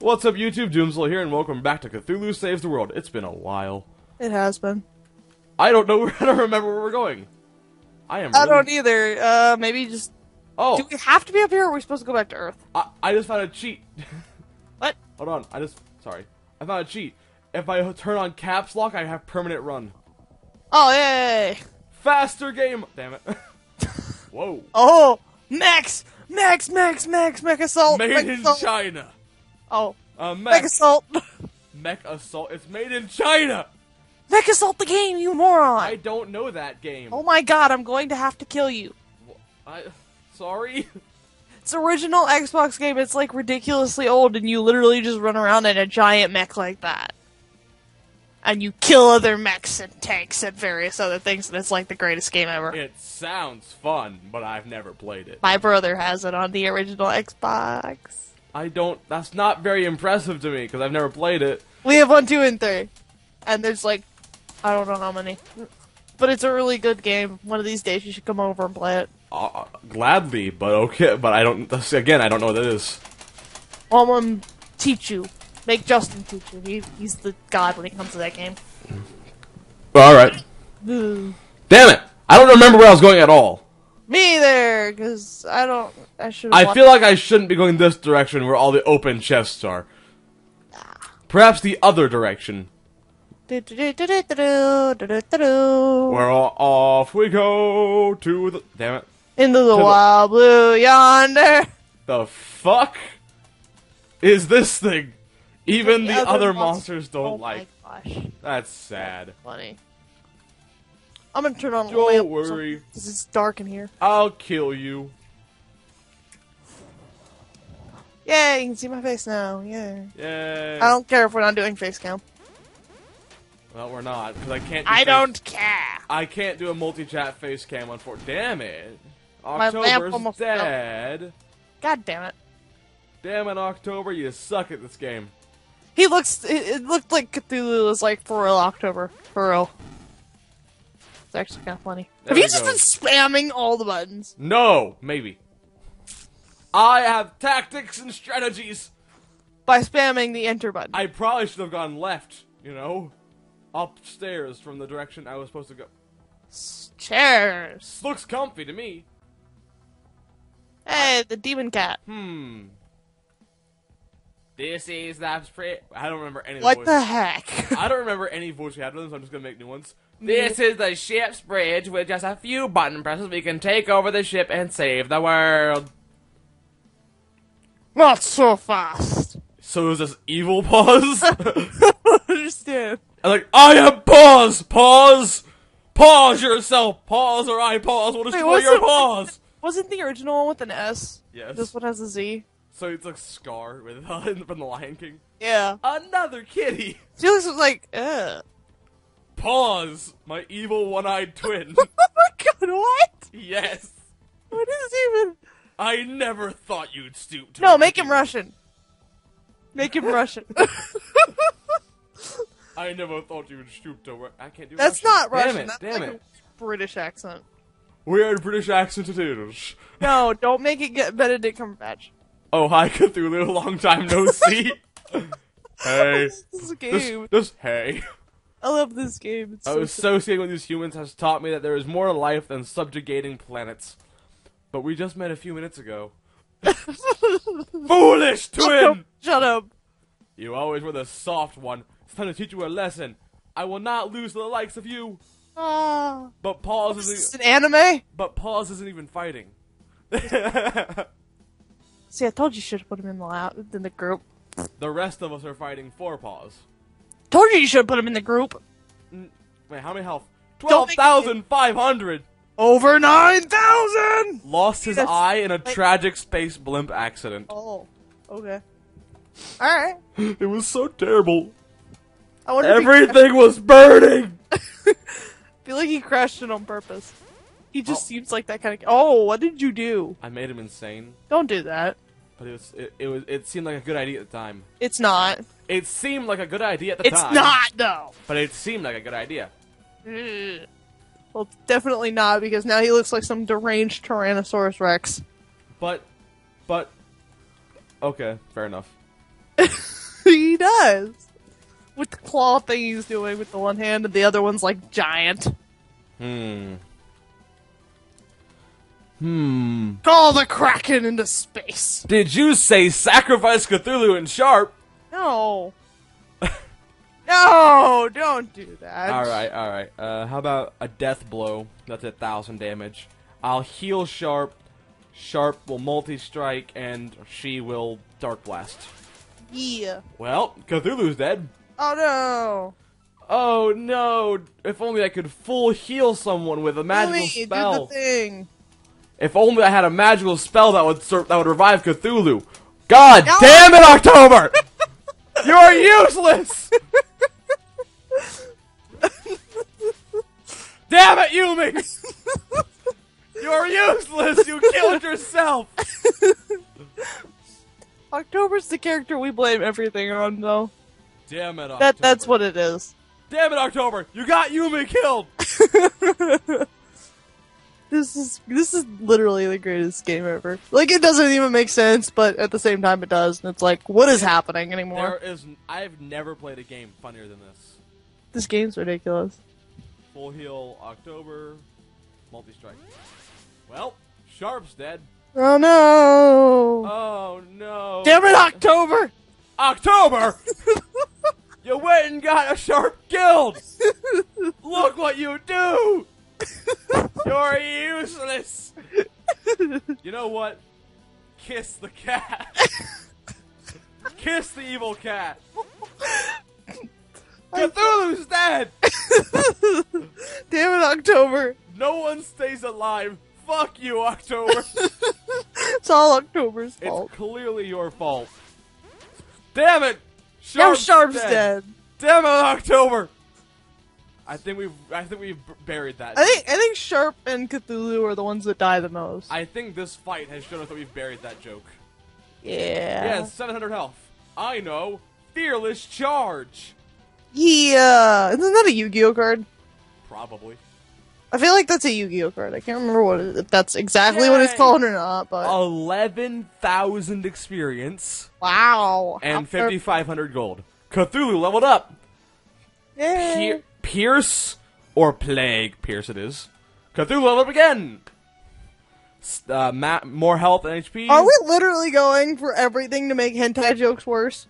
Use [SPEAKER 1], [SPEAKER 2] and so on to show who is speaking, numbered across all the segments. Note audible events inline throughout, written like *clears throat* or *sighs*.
[SPEAKER 1] What's up, YouTube? Doomedsole here, and welcome back to Cthulhu Saves the World. It's been a while.
[SPEAKER 2] It has been.
[SPEAKER 1] I don't know. *laughs* I don't remember where we're going. I am.
[SPEAKER 2] I
[SPEAKER 1] really-
[SPEAKER 2] don't either. Uh, maybe just.
[SPEAKER 1] Oh,
[SPEAKER 2] Do we have to be up here, or are we supposed to go back to Earth?
[SPEAKER 1] I, I just found a cheat. *laughs*
[SPEAKER 2] What?
[SPEAKER 1] Hold on. I just. Sorry. I found a cheat. If I turn on caps lock, I have permanent run.
[SPEAKER 2] Oh, yay!
[SPEAKER 1] Faster game. Damn it. *laughs* Whoa.
[SPEAKER 2] Oh, Max, Max, Max, Max, Mech Assault,
[SPEAKER 1] Made
[SPEAKER 2] Mech
[SPEAKER 1] in
[SPEAKER 2] Assault.
[SPEAKER 1] China.
[SPEAKER 2] Oh,
[SPEAKER 1] Uh,
[SPEAKER 2] Mech
[SPEAKER 1] mech,
[SPEAKER 2] Assault, *laughs*
[SPEAKER 1] mech assault. It's made in China.
[SPEAKER 2] Mech Assault the game, you moron!
[SPEAKER 1] I don't know that game.
[SPEAKER 2] Oh my God, I'm going to have to kill you.
[SPEAKER 1] I. Sorry. *laughs*
[SPEAKER 2] It's original Xbox game. It's like ridiculously old, and you literally just run around in a giant mech like that. And you kill other mechs and tanks and various other things, and it's like the greatest game ever.
[SPEAKER 1] It sounds fun, but I've never played it.
[SPEAKER 2] My brother has it on the original Xbox.
[SPEAKER 1] I don't. That's not very impressive to me because I've never played it.
[SPEAKER 2] We have one, two, and three. And there's like, I don't know how many. But it's a really good game. One of these days you should come over and play it.
[SPEAKER 1] Uh, gladly, but okay. But I don't. Again, I don't know what that is.
[SPEAKER 2] I'm gonna teach you. Make Justin teach you. He, he's the god when it comes to that game.
[SPEAKER 1] All right. Damn it! I don't remember where I was going at all.
[SPEAKER 2] Me there, because I don't. I should.
[SPEAKER 1] I feel like I shouldn't be going this direction where all the open chests are. Perhaps the other direction. We're off we go to the. Damn it!
[SPEAKER 2] the
[SPEAKER 1] the-
[SPEAKER 2] wild blue yonder.
[SPEAKER 1] The fuck is this thing? Even the,
[SPEAKER 2] The
[SPEAKER 1] other,
[SPEAKER 2] other
[SPEAKER 1] monsters don't
[SPEAKER 2] Oh
[SPEAKER 1] like.
[SPEAKER 2] my gosh,
[SPEAKER 1] That's sad.
[SPEAKER 2] funny. I'm gonna turn on the lamp.
[SPEAKER 1] Don't worry.
[SPEAKER 2] because it's dark in here.
[SPEAKER 1] I'll kill you.
[SPEAKER 2] Yeah, you can see my face now. Yeah.
[SPEAKER 1] Yay.
[SPEAKER 2] I don't care if we're not doing face cam.
[SPEAKER 1] Well, we're not because I can't. Do
[SPEAKER 2] I
[SPEAKER 1] face-
[SPEAKER 2] don't care.
[SPEAKER 1] I can't do a multi-chat face cam. on Unfortunately, damn it.
[SPEAKER 2] My lamp
[SPEAKER 1] October's
[SPEAKER 2] almost fell.
[SPEAKER 1] dead.
[SPEAKER 2] God damn it.
[SPEAKER 1] Damn it, October, you suck at this game.
[SPEAKER 2] He looks. It, it looked like Cthulhu was like for real October. For real. It's actually kind of funny.
[SPEAKER 1] There
[SPEAKER 2] Have you just
[SPEAKER 1] go.
[SPEAKER 2] been spamming all the buttons?
[SPEAKER 1] No, maybe. I have tactics and strategies.
[SPEAKER 2] By spamming the enter button.
[SPEAKER 1] I probably should have gone left. You know, upstairs from the direction I was supposed to go.
[SPEAKER 2] Chairs.
[SPEAKER 1] Looks comfy to me.
[SPEAKER 2] Hey, the demon cat.
[SPEAKER 1] Hmm. This is the spread. I don't remember any.
[SPEAKER 2] What
[SPEAKER 1] voices.
[SPEAKER 2] the heck?
[SPEAKER 1] I don't remember any voice we had with them, so I'm just gonna make new ones. This is the ship's bridge. With just a few button presses, we can take over the ship and save the world.
[SPEAKER 2] Not so fast.
[SPEAKER 1] So is this evil pause? *laughs*
[SPEAKER 2] I don't understand.
[SPEAKER 1] I'm like, I am pause, pause, pause yourself, pause, or I pause will destroy
[SPEAKER 2] what's
[SPEAKER 1] your
[SPEAKER 2] the-
[SPEAKER 1] pause.
[SPEAKER 2] Wasn't the original one with an S?
[SPEAKER 1] Yes.
[SPEAKER 2] This one has a Z.
[SPEAKER 1] So it's like Scar with *laughs* from the Lion King.
[SPEAKER 2] Yeah.
[SPEAKER 1] Another kitty.
[SPEAKER 2] Felix was like, ugh.
[SPEAKER 1] Pause, my evil one-eyed twin. *laughs*
[SPEAKER 2] Oh my god, what?
[SPEAKER 1] yes.
[SPEAKER 2] What is even?
[SPEAKER 1] I never thought you'd stoop to
[SPEAKER 2] No, make him
[SPEAKER 1] kitty.
[SPEAKER 2] Russian. Make him Russian. *laughs* *laughs*
[SPEAKER 1] I never thought you would stoop to. Ru- I can't do. It.
[SPEAKER 2] That's
[SPEAKER 1] Russian.
[SPEAKER 2] not Russian.
[SPEAKER 1] Damn it!
[SPEAKER 2] That's
[SPEAKER 1] damn
[SPEAKER 2] like
[SPEAKER 1] it!
[SPEAKER 2] a British accent.
[SPEAKER 1] Weird British accent it is.
[SPEAKER 2] No, don't make it get Benedict Cumberbatch.
[SPEAKER 1] Oh hi Cthulhu, long time no see. hey,
[SPEAKER 2] This is a
[SPEAKER 1] this,
[SPEAKER 2] game.
[SPEAKER 1] this hey.
[SPEAKER 2] I love this game. It's so
[SPEAKER 1] Associating with these humans has taught me that there is more to life than subjugating planets. But we just met a few minutes ago. *laughs* Foolish
[SPEAKER 2] Shut up.
[SPEAKER 1] twin!
[SPEAKER 2] Shut up.
[SPEAKER 1] You always were the soft one. It's time to teach you a lesson. I will not lose to the likes of you.
[SPEAKER 2] Ah.
[SPEAKER 1] But pause
[SPEAKER 2] Is
[SPEAKER 1] isn't.
[SPEAKER 2] an anime?
[SPEAKER 1] But pause isn't even fighting. *laughs*
[SPEAKER 2] See, I told you should have put him in the in the group.
[SPEAKER 1] the rest of us are fighting for pause.
[SPEAKER 2] Told you you should have put him in the group.
[SPEAKER 1] Wait, how many health?
[SPEAKER 2] Don't
[SPEAKER 1] Twelve
[SPEAKER 2] make-
[SPEAKER 1] thousand five hundred.
[SPEAKER 2] Over nine thousand.
[SPEAKER 1] Lost his
[SPEAKER 2] That's-
[SPEAKER 1] eye in a tragic space blimp accident.
[SPEAKER 2] Oh. Okay. All right. *laughs*
[SPEAKER 1] It was so terrible.
[SPEAKER 2] I wonder. If he,
[SPEAKER 1] Everything was burning. *laughs*
[SPEAKER 2] I feel like he crashed it on purpose. He just
[SPEAKER 1] Oh.
[SPEAKER 2] seems like that kind of. Oh, what did you do?
[SPEAKER 1] I made him insane,
[SPEAKER 2] Don't do that.
[SPEAKER 1] But it was it, it was it seemed like a good idea at the time.
[SPEAKER 2] It's not.
[SPEAKER 1] It seemed like a good idea at the
[SPEAKER 2] It's
[SPEAKER 1] time.
[SPEAKER 2] It's not though.
[SPEAKER 1] But it seemed like a good idea.
[SPEAKER 2] Ugh. Well, definitely not because now he looks like some deranged Tyrannosaurus Rex.
[SPEAKER 1] But, but, okay, fair enough. *laughs*
[SPEAKER 2] He does. With the claw thing he's doing with the one hand, and the other one's like giant.
[SPEAKER 1] Hmm. Hmm.
[SPEAKER 2] Call the Kraken into space.
[SPEAKER 1] Did you say sacrifice Cthulhu and Sharpe?
[SPEAKER 2] No. *laughs* no, don't do that.
[SPEAKER 1] All right, all right. Uh, how about a death blow? That's a thousand damage. I'll heal Sharpe. Sharpe will multi-strike, and she will Dark Blast.
[SPEAKER 2] Yeah.
[SPEAKER 1] Well, Cthulhu's dead.
[SPEAKER 2] Oh no.
[SPEAKER 1] Oh no! If only I could full heal someone with a magical
[SPEAKER 2] Louis, do the thing.
[SPEAKER 1] If only I had a magical spell that would that would revive Cthulhu. God
[SPEAKER 2] No.
[SPEAKER 1] damn it, October! You're useless! damn it, Umi! You're useless! You killed yourself!
[SPEAKER 2] October's the character we blame everything on, though.
[SPEAKER 1] Damn it, October.
[SPEAKER 2] That that's what it is.
[SPEAKER 1] Damn it, October! You got Umi killed! *laughs*
[SPEAKER 2] This is this is literally the greatest game ever. Like it doesn't even make sense, but at the same time it does. And it's like, what is happening anymore?
[SPEAKER 1] There is. I've never played a game funnier than this.
[SPEAKER 2] This game's ridiculous.
[SPEAKER 1] Full heal, October, multi strike. Well, Sharpe's dead.
[SPEAKER 2] Oh no!
[SPEAKER 1] Oh no.
[SPEAKER 2] Damn it, October! *laughs*
[SPEAKER 1] October! you went and got a sharp killed! *laughs* Look what you do! *laughs* You're useless! *laughs* You know what? Kiss the cat! *laughs* Kiss the evil cat! Cthulhu's dead!
[SPEAKER 2] Damn it, October!
[SPEAKER 1] No one stays alive! Fuck you, October!
[SPEAKER 2] It's all October's
[SPEAKER 1] It's
[SPEAKER 2] fault.
[SPEAKER 1] clearly your fault. Damn it!
[SPEAKER 2] Now
[SPEAKER 1] Sharpe's
[SPEAKER 2] Sharpe's dead.
[SPEAKER 1] Damn it, October! I think we've I think we've buried that.
[SPEAKER 2] I think I think Sharpe and Cthulhu are the ones that die the most.
[SPEAKER 1] I think this fight has shown us that we've buried that joke.
[SPEAKER 2] yeah.
[SPEAKER 1] Yeah, 700 health. I know. Fearless charge.
[SPEAKER 2] Yeah. Isn't that a Yu-Gi-Oh card?
[SPEAKER 1] Probably.
[SPEAKER 2] I feel like that's a Yu-Gi-Oh card. I can't remember what it, if that's exactly what it's called or not, but
[SPEAKER 1] 11,000 experience
[SPEAKER 2] wow.
[SPEAKER 1] and
[SPEAKER 2] How-
[SPEAKER 1] 5,500 gold. Cthulhu leveled up.
[SPEAKER 2] Yay.
[SPEAKER 1] Pier- Pierce or Plague. Pierce it is. Cthulhu leveled up again. Uh, ma- more health and HP.
[SPEAKER 2] Are we literally going for everything to make hentai jokes worse?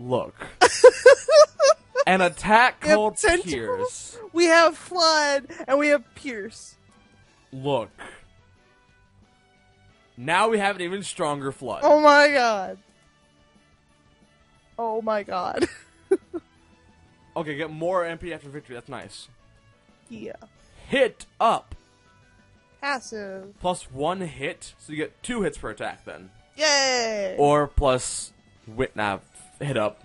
[SPEAKER 1] Look. *laughs* An attack called. Pierce.
[SPEAKER 2] We have Flood and we have Pierce.
[SPEAKER 1] Look. Now we have an even stronger flood.
[SPEAKER 2] Oh my god. Oh my god. *laughs*
[SPEAKER 1] Okay, get more MP after victory. That's nice.
[SPEAKER 2] yeah.
[SPEAKER 1] Hit up.
[SPEAKER 2] Passive.
[SPEAKER 1] Plus one hit, so you get two hits per attack then.
[SPEAKER 2] Yay.
[SPEAKER 1] Or plus wit nah, hit up.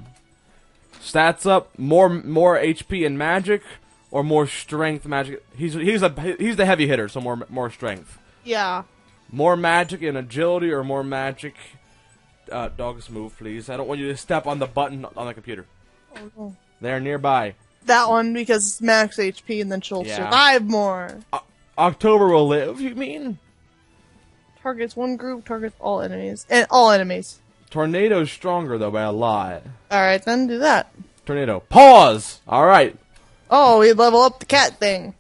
[SPEAKER 1] Stats up, more more HP and magic, or more strength magic. He's he's a he's the heavy hitter, so more more strength.
[SPEAKER 2] yeah.
[SPEAKER 1] More magic and agility, or more magic. Uh, dogs move, please. I don't want you to step on the button on the computer.
[SPEAKER 2] Oh,
[SPEAKER 1] They're nearby.
[SPEAKER 2] That one because max HP and then she'll
[SPEAKER 1] Yeah.
[SPEAKER 2] survive more.
[SPEAKER 1] October will live. You mean?
[SPEAKER 2] Targets one group, targets all enemies. And all enemies.
[SPEAKER 1] Tornado's stronger though by a lot.
[SPEAKER 2] Alright, then do that.
[SPEAKER 1] Tornado. Pause. All right.
[SPEAKER 2] Oh, we level up the cat thing.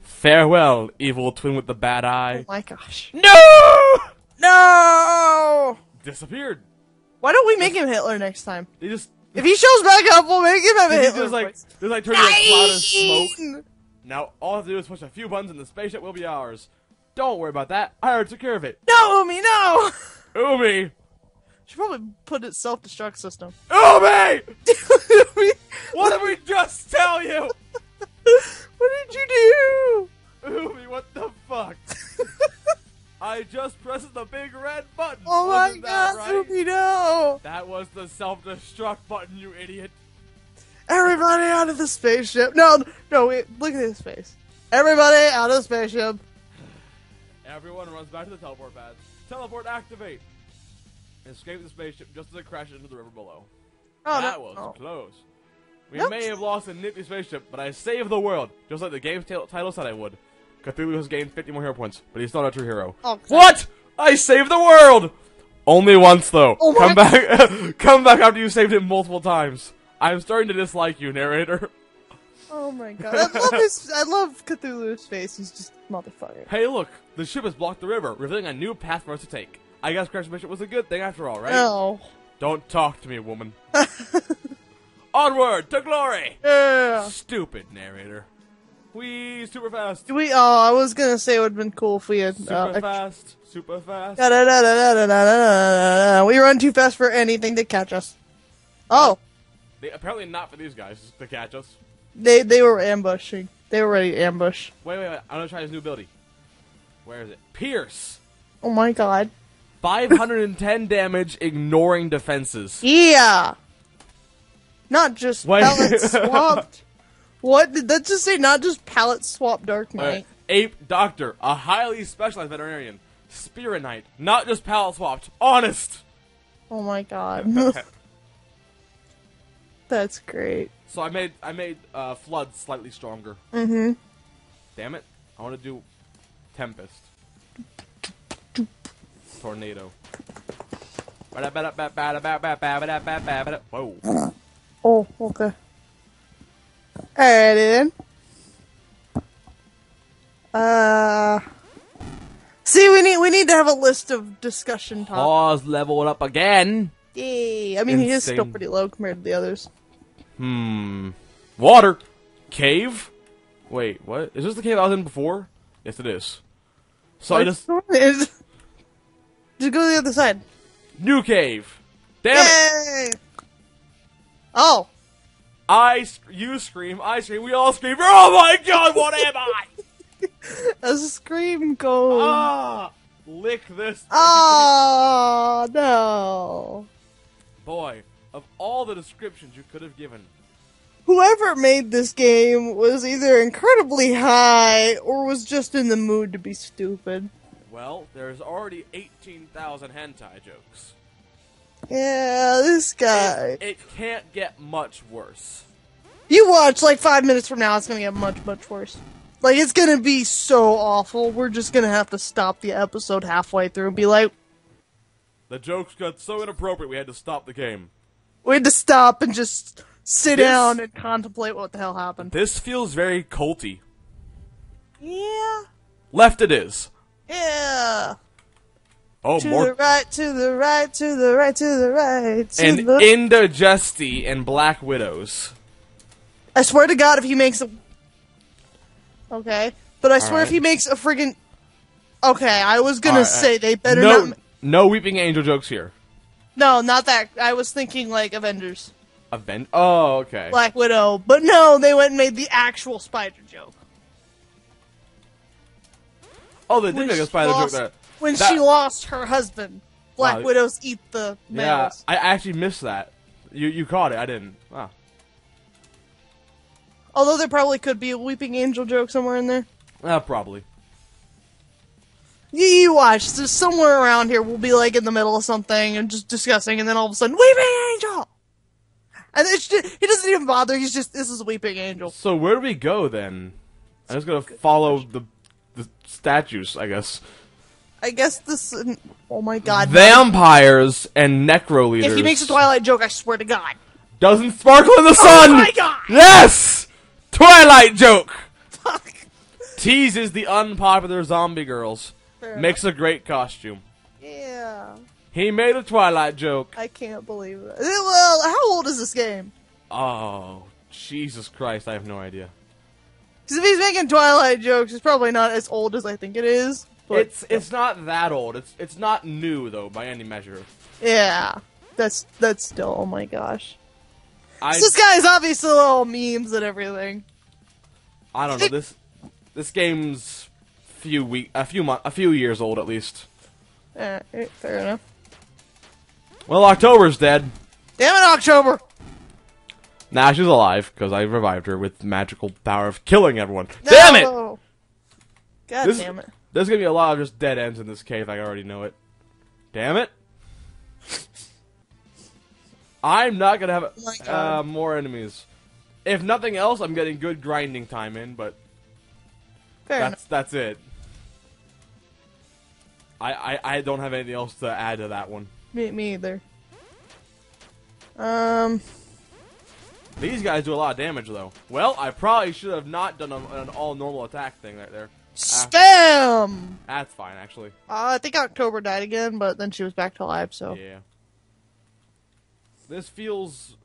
[SPEAKER 1] Farewell, evil twin with the bad
[SPEAKER 2] Oh
[SPEAKER 1] eye.
[SPEAKER 2] my gosh.
[SPEAKER 1] No!
[SPEAKER 2] No!
[SPEAKER 1] Disappeared.
[SPEAKER 2] Why don't we make him Hitler next time?
[SPEAKER 1] They just.
[SPEAKER 2] If he shows back up, we'll make him have a Hitler
[SPEAKER 1] just like there's like turning a cloud of smoke. Now all I have to do is push a few buttons and the spaceship will be ours. Don't worry about that. I already took care of it.
[SPEAKER 2] No, Umi, no! *laughs*
[SPEAKER 1] Umi!
[SPEAKER 2] Should probably put it self-destruct system.
[SPEAKER 1] Umi! *laughs*
[SPEAKER 2] Umi,
[SPEAKER 1] What did we just tell you? *laughs*
[SPEAKER 2] what did you do?
[SPEAKER 1] Umi, what the fuck? I just pressed the big red button.
[SPEAKER 2] Oh my
[SPEAKER 1] Wasn't that
[SPEAKER 2] god,
[SPEAKER 1] right?
[SPEAKER 2] No!
[SPEAKER 1] That was the self-destruct button, you idiot.
[SPEAKER 2] Everybody out of the spaceship. No, no, wait, look at his face. Everybody out of the spaceship.
[SPEAKER 1] Everyone runs back to the teleport pad. Teleport activate. Escape the spaceship just as it crashes into the river below.
[SPEAKER 2] Oh,
[SPEAKER 1] that
[SPEAKER 2] no.
[SPEAKER 1] was
[SPEAKER 2] oh.
[SPEAKER 1] close. We
[SPEAKER 2] Nope.
[SPEAKER 1] may have lost a nifty spaceship, but I saved the world, just like the game's title said I would. Cthulhu has gained 50 more hero points, but he's not a true hero.
[SPEAKER 2] Oh,
[SPEAKER 1] What? I saved the world! Only once though.
[SPEAKER 2] Oh
[SPEAKER 1] come back. *laughs* come back after you saved him multiple times. I'm starting to dislike you, narrator.
[SPEAKER 2] Oh my god. I love his I love Cthulhu's face. He's just motherfucker.
[SPEAKER 1] Hey, look, the ship has blocked the river, revealing a new path for us to take. I guess Crash Mission was a good thing after all, right?
[SPEAKER 2] No.
[SPEAKER 1] Don't talk to me, woman. *laughs* Onward to glory.
[SPEAKER 2] Yeah.
[SPEAKER 1] Stupid narrator. We super fast.
[SPEAKER 2] We oh, I was gonna say it would have been cool if we had
[SPEAKER 1] Super
[SPEAKER 2] uh,
[SPEAKER 1] fast. Super fast.
[SPEAKER 2] Da-da-da-da-da-da-da-da. We run too fast for anything to catch us. Oh,
[SPEAKER 1] They, apparently not for these guys to catch us.
[SPEAKER 2] they they were ambushing. They were ready to ambush.
[SPEAKER 1] Wait, wait, wait. I'm gonna try his new ability. Where is it? Pierce.
[SPEAKER 2] Oh my god.
[SPEAKER 1] 510 damage, ignoring defenses.
[SPEAKER 2] Yeah. Not just palette swapped. What did that just say? Not just palette swap Dark Knight.
[SPEAKER 1] Alright. Ape Doctor, a highly specialized veterinarian. Spirit Knight, not just palette swapped. Honest.
[SPEAKER 2] Oh my god. *laughs* That's great.
[SPEAKER 1] so I made I made uh, Flood slightly stronger.
[SPEAKER 2] Mm-hmm.
[SPEAKER 1] Damn it! I want to do Tempest. Tornado. Whoa.
[SPEAKER 2] Oh, okay. Alright then. Uh See we need we need to have a list of discussion topics.
[SPEAKER 1] Pause leveled up again.
[SPEAKER 2] Yay. I mean he is still pretty low compared to the others.
[SPEAKER 1] Hmm. Water. Cave. Wait, what? Is this the cave I was in before? Yes, it is. So I just
[SPEAKER 2] Is- just go to the other side.
[SPEAKER 1] new cave. Damn it!
[SPEAKER 2] Oh.
[SPEAKER 1] I you scream, I scream, we all scream. Oh my god, what am I? *laughs*
[SPEAKER 2] A scream goes.
[SPEAKER 1] ah, lick this.
[SPEAKER 2] Oh no.
[SPEAKER 1] Boy, of all the descriptions you could have given,
[SPEAKER 2] Whoever made this game was either incredibly high or was just in the mood to be stupid.
[SPEAKER 1] well, there's already 18,000 hentai jokes.
[SPEAKER 2] Yeah, this guy.
[SPEAKER 1] It, it can't get much worse.
[SPEAKER 2] You watch, like five minutes from now, it's gonna get much, much worse. Like, it's gonna be so awful. We're just gonna have to stop the episode halfway through and be like,
[SPEAKER 1] The jokes got so inappropriate we had to stop the game.
[SPEAKER 2] we had to stop and just sit
[SPEAKER 1] This-
[SPEAKER 2] down and contemplate what the hell happened.
[SPEAKER 1] This feels very culty.
[SPEAKER 2] Yeah.
[SPEAKER 1] Left it is.
[SPEAKER 2] Yeah.
[SPEAKER 1] Oh,
[SPEAKER 2] To
[SPEAKER 1] more
[SPEAKER 2] the right, to the right, to the right, to the right. To
[SPEAKER 1] and
[SPEAKER 2] the...
[SPEAKER 1] Indigesti and Black Widows.
[SPEAKER 2] I swear to God, if he makes a. Okay. But I swear
[SPEAKER 1] Alright.
[SPEAKER 2] if he makes a friggin'. Okay, I was gonna
[SPEAKER 1] Alright,
[SPEAKER 2] say they better
[SPEAKER 1] no,
[SPEAKER 2] not.
[SPEAKER 1] no Weeping Angel jokes here.
[SPEAKER 2] No, not that. I was thinking like Avengers,
[SPEAKER 1] Aven- Oh, okay.
[SPEAKER 2] Black Widow, but no, they went and made the actual spider joke.
[SPEAKER 1] oh, they did
[SPEAKER 2] When
[SPEAKER 1] make a spider joke
[SPEAKER 2] lost-
[SPEAKER 1] there.
[SPEAKER 2] When
[SPEAKER 1] That-
[SPEAKER 2] she lost her husband, Black
[SPEAKER 1] Wow.
[SPEAKER 2] Widows eat the males. Yeah.
[SPEAKER 1] I actually missed that. You you caught it. I didn't. Wow.
[SPEAKER 2] Although there probably could be a Weeping Angel joke somewhere in there.
[SPEAKER 1] Uh, probably.
[SPEAKER 2] You, you watch. So somewhere around here, we'll be like in the middle of something and just discussing, and then all of a sudden, Weeping Angel. And it's just, he doesn't even bother. He's just this is a Weeping Angel.
[SPEAKER 1] So where do we go then? I'm just gonna follow the the statues, I guess.
[SPEAKER 2] I guess this. Oh my god.
[SPEAKER 1] Vampires and necro leaders.
[SPEAKER 2] If he makes a Twilight joke, I swear to God.
[SPEAKER 1] doesn't sparkle in the sun.
[SPEAKER 2] Oh my god!
[SPEAKER 1] Yes, Twilight joke
[SPEAKER 2] Fuck.
[SPEAKER 1] teases the unpopular zombie girls.
[SPEAKER 2] Fair
[SPEAKER 1] Makes a great costume.
[SPEAKER 2] Yeah.
[SPEAKER 1] He made a Twilight joke.
[SPEAKER 2] I can't believe it. Eh, Well, how old is this game?
[SPEAKER 1] Oh, Jesus Christ! I have no idea.
[SPEAKER 2] Because if he's making Twilight jokes, it's probably not as old as I think it is. But
[SPEAKER 1] It's it's not that old. It's it's not new though by any measure.
[SPEAKER 2] yeah, that's that's still. Oh my gosh.
[SPEAKER 1] I
[SPEAKER 2] this guy's obviously all memes and everything.
[SPEAKER 1] I don't know this this game's few week a few month a few years old at least.
[SPEAKER 2] Eh, fair enough.
[SPEAKER 1] Well, October's dead.
[SPEAKER 2] Damn it, October!
[SPEAKER 1] Nah, she's alive because I revived her with magical power of killing everyone. Damn it!
[SPEAKER 2] God
[SPEAKER 1] This-
[SPEAKER 2] damn it.
[SPEAKER 1] There's gonna be a lot of just dead ends in this cave. I already know it. Damn it! I'm not gonna have uh, more enemies. If nothing else, I'm getting good grinding time in, but
[SPEAKER 2] Fair
[SPEAKER 1] that's that's it. I, I, I don't have anything else to add to that one.
[SPEAKER 2] Me, me either. Um,
[SPEAKER 1] These guys do a lot of damage, though. Well, I probably should have not done an, an all normal attack thing right there.
[SPEAKER 2] Spam.
[SPEAKER 1] That's fine, actually.
[SPEAKER 2] Uh, I think October died again, but then she was back to life. So
[SPEAKER 1] Yeah. This feels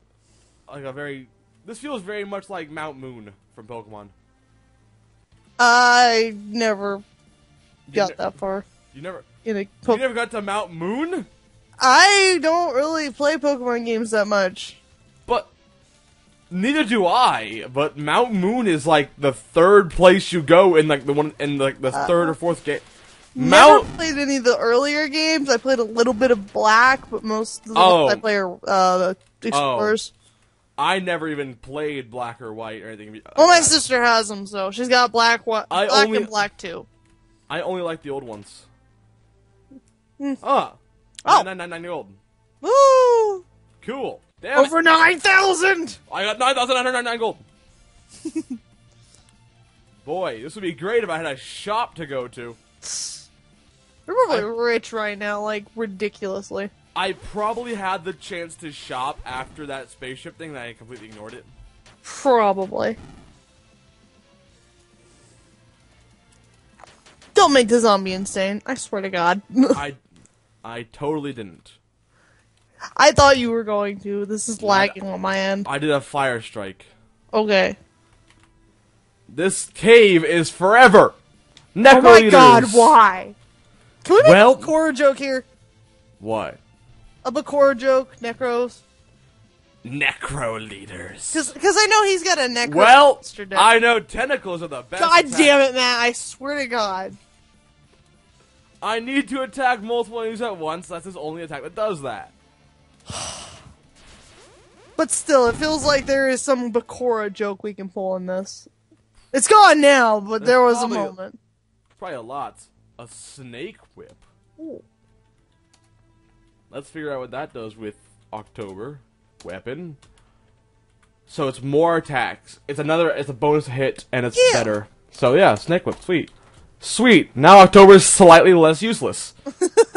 [SPEAKER 1] like a very. This feels very much like Mount Moon from Pokemon.
[SPEAKER 2] I never
[SPEAKER 1] You
[SPEAKER 2] got
[SPEAKER 1] ne-
[SPEAKER 2] that far
[SPEAKER 1] You never.
[SPEAKER 2] in a
[SPEAKER 1] You never got to Mount Moon,
[SPEAKER 2] I don't really play Pokemon games that much.
[SPEAKER 1] but neither do I. But Mount Moon is like the third place you go in like the one in like the third or fourth game. Mount.
[SPEAKER 2] Never played any of the earlier games. I played a little bit of Black, but most of the
[SPEAKER 1] Oh.
[SPEAKER 2] ones I play are uh, the Explorers.
[SPEAKER 1] I never even played Black or White or anything.
[SPEAKER 2] Well, my sister has them, so she's got Black, Black
[SPEAKER 1] only-
[SPEAKER 2] and Black too.
[SPEAKER 1] I only like the old ones.
[SPEAKER 2] Hmm.
[SPEAKER 1] Ah.
[SPEAKER 2] Oh.
[SPEAKER 1] Nine nine nine year old.
[SPEAKER 2] Woo!
[SPEAKER 1] Cool. Damn.
[SPEAKER 2] Over nine thousand.
[SPEAKER 1] I got 9,999 gold. *laughs* Boy, this would be great if I had a shop to go to.
[SPEAKER 2] We're probably rich right now, like ridiculously.
[SPEAKER 1] I probably had the chance to shop after that spaceship thing that I completely ignored it.
[SPEAKER 2] Probably. Don't make the zombie insane. I swear to God. *laughs*
[SPEAKER 1] I I totally didn't.
[SPEAKER 2] I thought you were going to. This is lagging on my end.
[SPEAKER 1] I did a fire strike.
[SPEAKER 2] Okay.
[SPEAKER 1] This cave is forever.
[SPEAKER 2] Necro oh my
[SPEAKER 1] Necro
[SPEAKER 2] God! Why? Can we make
[SPEAKER 1] Well-
[SPEAKER 2] a Bakura joke here?
[SPEAKER 1] What?
[SPEAKER 2] A Bakura joke, Necros?
[SPEAKER 1] Necro leaders.
[SPEAKER 2] Because I know he's got a Necro
[SPEAKER 1] Well,
[SPEAKER 2] monster deck.
[SPEAKER 1] I know tentacles are the best.
[SPEAKER 2] God
[SPEAKER 1] attack.
[SPEAKER 2] damn it, Matt! I swear to God.
[SPEAKER 1] I need to attack multiple enemies at once. That's his only attack that does that. *sighs*
[SPEAKER 2] But still, it feels like there is some Bakura joke we can pull in this. It's gone now, but there was a moment.
[SPEAKER 1] Probably a lot. A snake whip.
[SPEAKER 2] Ooh.
[SPEAKER 1] Let's figure out what that does with October weapon. So it's more attacks. It's another. It's a bonus hit, and it's
[SPEAKER 2] Yeah.
[SPEAKER 1] better. So yeah, snake whip, sweet, sweet. Now October is slightly less useless. *laughs*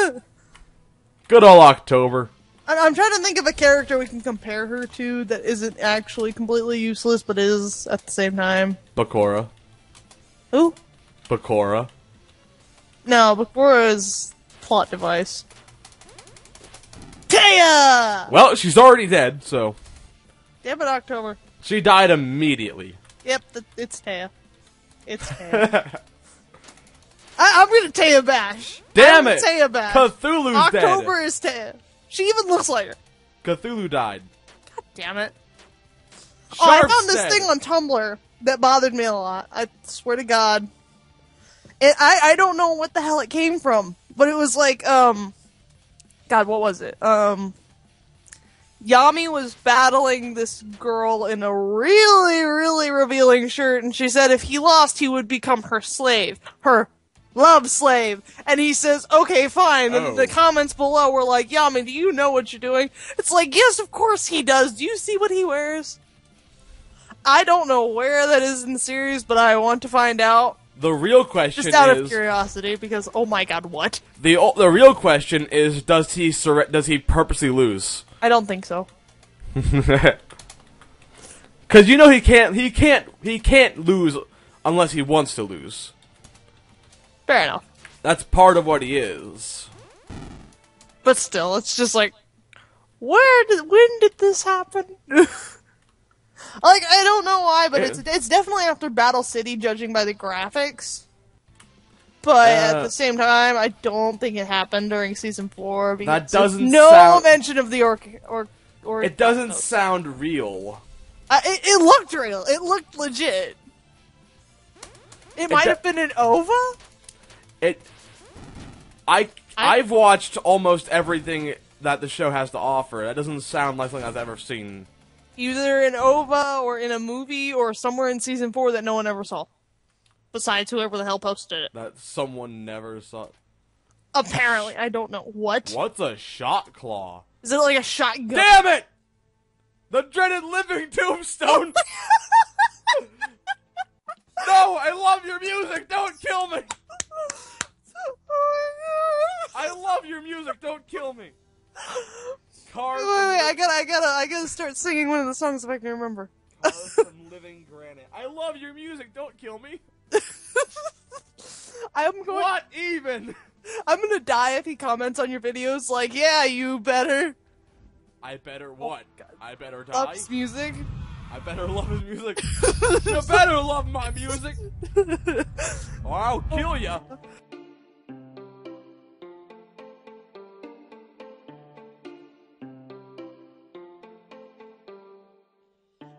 [SPEAKER 1] Good old October.
[SPEAKER 2] I'm trying to think of a character we can compare her to that isn't actually completely useless, but is at the same time.
[SPEAKER 1] Bakura.
[SPEAKER 2] Who?
[SPEAKER 1] Bakura.
[SPEAKER 2] No, Bakura is plot device. Taya!
[SPEAKER 1] Well, she's already dead, so
[SPEAKER 2] Damn it, October.
[SPEAKER 1] she died immediately.
[SPEAKER 2] Yep, th- it's Taya. It's Taya. *laughs* I- I'm gonna Taya bash.
[SPEAKER 1] Damn
[SPEAKER 2] I'm
[SPEAKER 1] it!
[SPEAKER 2] Taya bash.
[SPEAKER 1] Cthulhu's
[SPEAKER 2] October
[SPEAKER 1] dead.
[SPEAKER 2] is Taya. She even looks like her.
[SPEAKER 1] Cthulhu died.
[SPEAKER 2] God damn it. Oh, I found this thing on Tumblr that bothered me a lot. I swear to God. It, I, I don't know what the hell it came from, but it was like, um, God, what was it? Um, Yami was battling this girl in a really, really revealing shirt, and she said if he lost, he would become her slave. Her love slave. And he says, okay, fine.
[SPEAKER 1] Oh.
[SPEAKER 2] And the oh. comments below were like, Yami, do you know what you're doing? It's like, yes, of course he does. Do you see what he wears? I don't know where that is in the series, but I want to find out.
[SPEAKER 1] The real question
[SPEAKER 2] Just out of curiosity, because oh my god, what?
[SPEAKER 1] the the real question is does he surre- does he purposely lose?
[SPEAKER 2] I don't think so. *laughs*
[SPEAKER 1] Cuz you know he can't he can't he can't lose unless he wants to lose.
[SPEAKER 2] Fair enough.
[SPEAKER 1] That's part of what he is.
[SPEAKER 2] But still, it's just like, where did, when did this happen? *laughs* like, I don't know why, but it's it's definitely after Battle City, judging by the graphics. But at
[SPEAKER 1] Uh,
[SPEAKER 2] the same time, I don't think it happened during season four because
[SPEAKER 1] That doesn't
[SPEAKER 2] no
[SPEAKER 1] sound-
[SPEAKER 2] mention of the orc or or
[SPEAKER 1] It doesn't sound real.
[SPEAKER 2] Uh, it, it looked real. It looked legit. It might
[SPEAKER 1] do-
[SPEAKER 2] have been an OVA.
[SPEAKER 1] It I
[SPEAKER 2] I-
[SPEAKER 1] I've watched almost everything that the show has to offer. That doesn't sound like something I've ever seen.
[SPEAKER 2] Either in OVA or in a movie or somewhere in season four that no one ever saw. Besides whoever the hell posted it.
[SPEAKER 1] That someone never saw.
[SPEAKER 2] Apparently, I don't know what.
[SPEAKER 1] What's a shot claw?
[SPEAKER 2] Is it like a shotgun?
[SPEAKER 1] Damn it! The dreaded living tombstone! *laughs* no, I love your music! Don't kill me! I love your music. Don't kill me. Carved
[SPEAKER 2] Wait, wait, wait, I gotta, I gotta, I gotta start singing one of the songs if I can remember.
[SPEAKER 1] Oh, from *laughs* living granite. I love your music. Don't kill me. *laughs*
[SPEAKER 2] I'm going.
[SPEAKER 1] What even?
[SPEAKER 2] I'm gonna die if he comments on your videos like, yeah, you better
[SPEAKER 1] I better what? Oh, I better die.
[SPEAKER 2] up music.
[SPEAKER 1] I better love his music. *laughs* you better love my music, or I'll kill ya.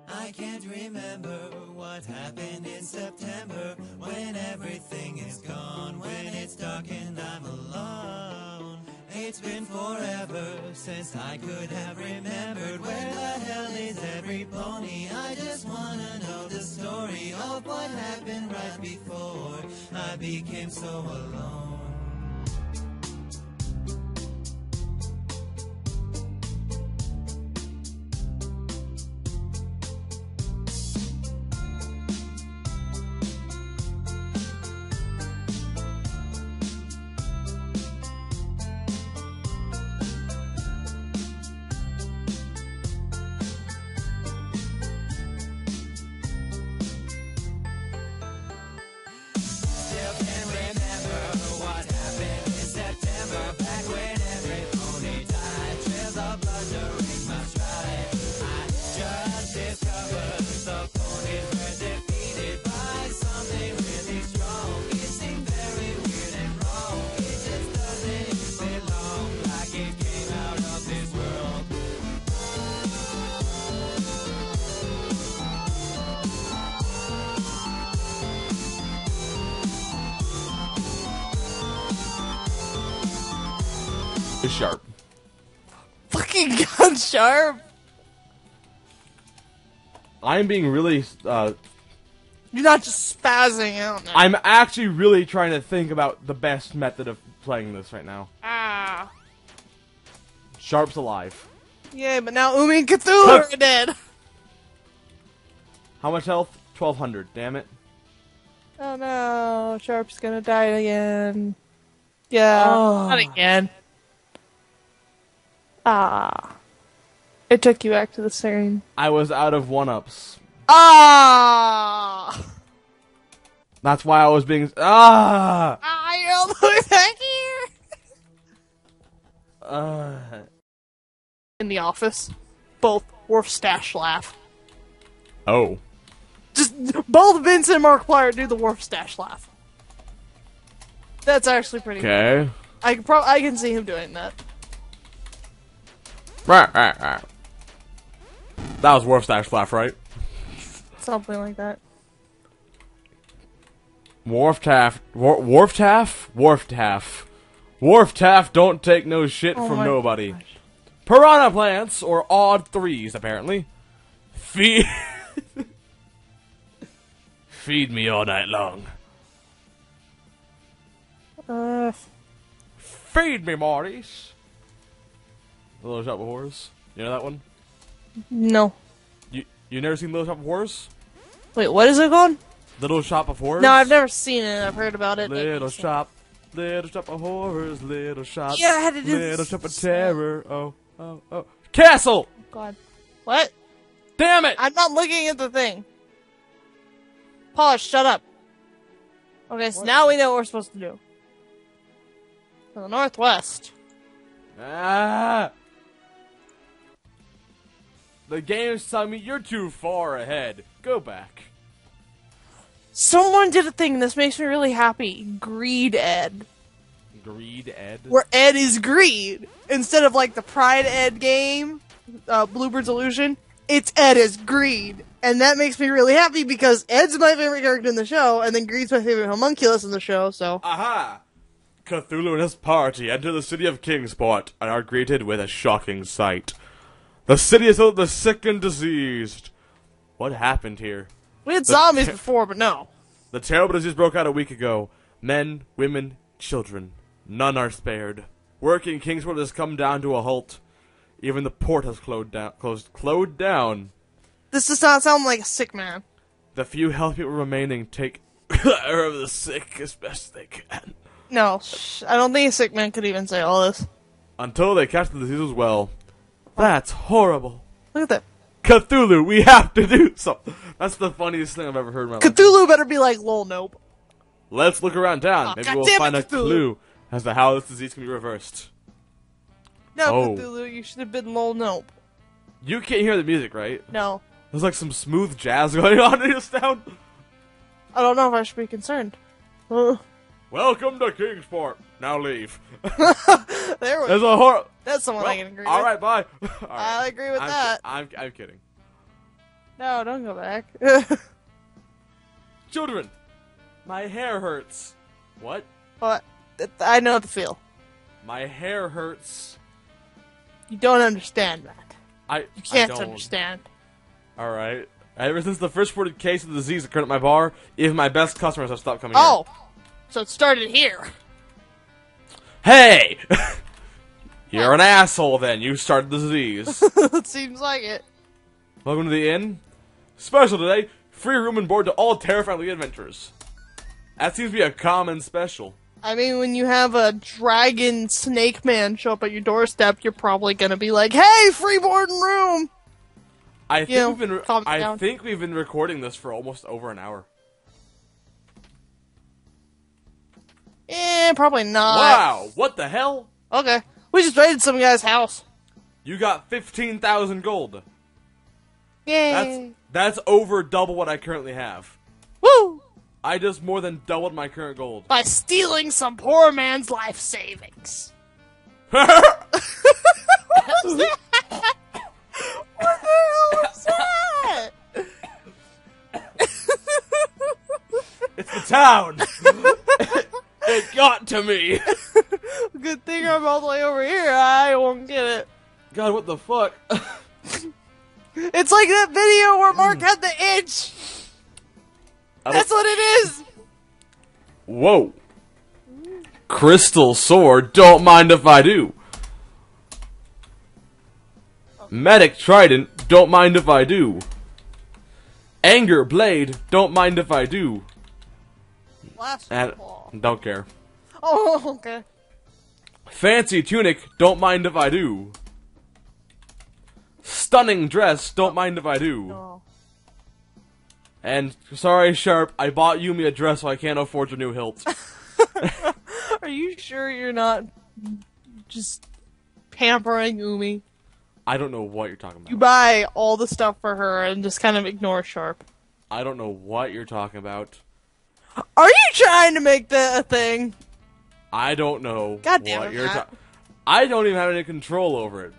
[SPEAKER 3] I can't remember what happened in September when everything is gone, when it's dark and I'm alone. It's been forever since I could have remembered where the hell is every pony. I just wanna know the story of what happened right before I became so alone.
[SPEAKER 1] Sharp. I'm being really. Uh,
[SPEAKER 2] You're not just spazzing out now.
[SPEAKER 1] I'm actually really trying to think about the best method of playing this right now.
[SPEAKER 2] ah.
[SPEAKER 1] Sharpe's alive.
[SPEAKER 2] Yay, but now Umi and Cthulhu are dead.
[SPEAKER 1] How much health? 1200. Damn it.
[SPEAKER 2] Oh no, Sharpe's gonna die again. Yeah,
[SPEAKER 1] Oh.
[SPEAKER 2] not again. Ah. It took you back to the same.
[SPEAKER 1] I was out of one ups.
[SPEAKER 2] Ah!
[SPEAKER 1] That's why I was being. Ah!
[SPEAKER 2] You're all the way back here!
[SPEAKER 1] Uh,
[SPEAKER 2] In the office, both Warfstache laugh.
[SPEAKER 1] oh.
[SPEAKER 2] Just both Vincent and Markiplier do the Warfstache laugh. That's actually pretty.
[SPEAKER 1] Okay.
[SPEAKER 2] I can pro- I can see him doing that.
[SPEAKER 1] Right, right, right. That was Warfstache Laugh, right?
[SPEAKER 2] Something like that.
[SPEAKER 1] Worf Taff. Wor- Worf Taff? Worf Taff. Worf Taff don't take no shit
[SPEAKER 2] Oh
[SPEAKER 1] from nobody.
[SPEAKER 2] gosh.
[SPEAKER 1] Piranha plants, or odd threes, apparently. Feed. *laughs* Feed me all night long.
[SPEAKER 2] Uh,
[SPEAKER 1] Feed me, Maurice. Little Shop of Horrors. You know that one?
[SPEAKER 2] No.
[SPEAKER 1] You you never seen Little Shop of Horrors?
[SPEAKER 2] Wait, what is it called?
[SPEAKER 1] Little Shop of Horrors.
[SPEAKER 2] No, I've never seen it. I've heard about it.
[SPEAKER 1] Little shop, little shop of horrors, little shop.
[SPEAKER 2] Yeah, I had to do
[SPEAKER 1] Little
[SPEAKER 2] this-
[SPEAKER 1] shop of terror. Oh, oh, oh. Castle.
[SPEAKER 2] God. What?
[SPEAKER 1] Damn it!
[SPEAKER 2] I'm not looking at the thing. Paul, shut up. Okay, so
[SPEAKER 1] What?
[SPEAKER 2] now we know what we're supposed to do. To the northwest.
[SPEAKER 1] Ah. The game's telling me you're too far ahead. Go back.
[SPEAKER 2] Someone did a thing. This makes me really happy. Greed Ed.
[SPEAKER 1] Greed, Ed.
[SPEAKER 2] Where Ed is greed. Instead of like the Pride Ed game, uh, Bluebird's Illusion, it's Ed is greed. And that makes me really happy because Ed's my favorite character in the show, and then Greed's my favorite homunculus in the show, so.
[SPEAKER 1] Aha! Cthulhu and his party enter the city of Kingsport and are greeted with a shocking sight. The city is filled with the sick and diseased. What happened here?
[SPEAKER 2] We had zombies before, but no.
[SPEAKER 1] The terrible disease broke out a week ago. Men, women, children. None are spared. Work in Kingsport has come down to a halt. Even the port has closed down. Closed, closed down.
[SPEAKER 2] This does not sound like a sick man.
[SPEAKER 1] The few healthy people remaining take *coughs* care of the sick as best they can.
[SPEAKER 2] No, I don't think a sick man could even say all this.
[SPEAKER 1] Until they catch the disease as well. That's horrible.
[SPEAKER 2] Look at that.
[SPEAKER 1] Cthulhu, we have to do something. That's the funniest thing I've ever heard in my life.
[SPEAKER 2] Cthulhu better be like, lol, nope.
[SPEAKER 1] Let's look around town.
[SPEAKER 2] Aw,
[SPEAKER 1] Maybe
[SPEAKER 2] God
[SPEAKER 1] we'll
[SPEAKER 2] damn it,
[SPEAKER 1] find a clue as to how this disease can be reversed.
[SPEAKER 2] No,
[SPEAKER 1] Oh.
[SPEAKER 2] Cthulhu, you should have been lol, nope.
[SPEAKER 1] You can't hear the music, right?
[SPEAKER 2] No.
[SPEAKER 1] There's like some smooth jazz *laughs* going on in this town.
[SPEAKER 2] I don't know if I should be concerned.
[SPEAKER 1] Welcome to Kingsport. Now leave. *laughs*
[SPEAKER 2] there we
[SPEAKER 1] There's a horror.
[SPEAKER 2] That's someone I can agree
[SPEAKER 1] all
[SPEAKER 2] with.
[SPEAKER 1] right, bye. *laughs* All right.
[SPEAKER 2] I agree with
[SPEAKER 1] I'm, ki-
[SPEAKER 2] that.
[SPEAKER 1] I'm, I'm kidding.
[SPEAKER 2] No, don't go back. *laughs*
[SPEAKER 1] Children, my hair hurts. What?
[SPEAKER 2] but I know the feel.
[SPEAKER 1] My hair hurts.
[SPEAKER 2] You don't understand that.
[SPEAKER 1] I
[SPEAKER 2] You can't
[SPEAKER 1] I don't.
[SPEAKER 2] understand.
[SPEAKER 1] All right. Ever since the first reported case of the disease occurred at my bar, even my best customers have stopped coming
[SPEAKER 2] Oh, so it started here.
[SPEAKER 1] Hey! *laughs* You're an asshole then. You started the disease. *laughs*
[SPEAKER 2] it seems like it.
[SPEAKER 1] Welcome to the inn. Special today, free room and board to all terrifyingly adventurers. That seems to be a common special.
[SPEAKER 2] I mean, when you have a dragon snake man show up at your doorstep, you're probably gonna be like, "Hey, free board and room."
[SPEAKER 1] I think
[SPEAKER 2] Yeah,
[SPEAKER 1] we've been I
[SPEAKER 2] down.
[SPEAKER 1] think we've been recording this for almost over an hour.
[SPEAKER 2] Eh, probably not.
[SPEAKER 1] wow, what the hell?
[SPEAKER 2] Okay, we just raided some guy's house.
[SPEAKER 1] You got 15,000 gold.
[SPEAKER 2] Yay!
[SPEAKER 1] That's that's over double what I currently have.
[SPEAKER 2] Woo!
[SPEAKER 1] I just more than doubled my current gold.
[SPEAKER 2] By stealing some poor man's life savings. *laughs* What the hell was that?
[SPEAKER 1] It's the town. *laughs* it got to me. *laughs*
[SPEAKER 2] Good thing I'm all the way over here. I won't get it.
[SPEAKER 1] God, what the fuck? *laughs*
[SPEAKER 2] It's like that video where Mark had the itch. That's what it is.
[SPEAKER 1] Whoa. Crystal sword. Don't mind if I do. Medic trident. Don't mind if I do. Anger blade. Don't mind if I do.
[SPEAKER 2] Last
[SPEAKER 1] And. Don't care. *laughs*
[SPEAKER 2] Oh, okay.
[SPEAKER 1] Fancy tunic, don't mind if I do. Stunning dress, don't mind if I do.
[SPEAKER 2] Oh.
[SPEAKER 1] And sorry, Sharpe, I bought Umi a dress so I can't afford your new hilt. *laughs*
[SPEAKER 2] Are you sure you're not just pampering Umi?
[SPEAKER 1] I don't know what you're talking about.
[SPEAKER 2] You buy all the stuff for her and just kind of ignore Sharpe.
[SPEAKER 1] I don't know what you're talking about.
[SPEAKER 2] Are you trying to make that a thing?
[SPEAKER 1] I don't know
[SPEAKER 2] God damn
[SPEAKER 1] what
[SPEAKER 2] it,
[SPEAKER 1] you're
[SPEAKER 2] Matt.
[SPEAKER 1] talking. I don't even have any control over it.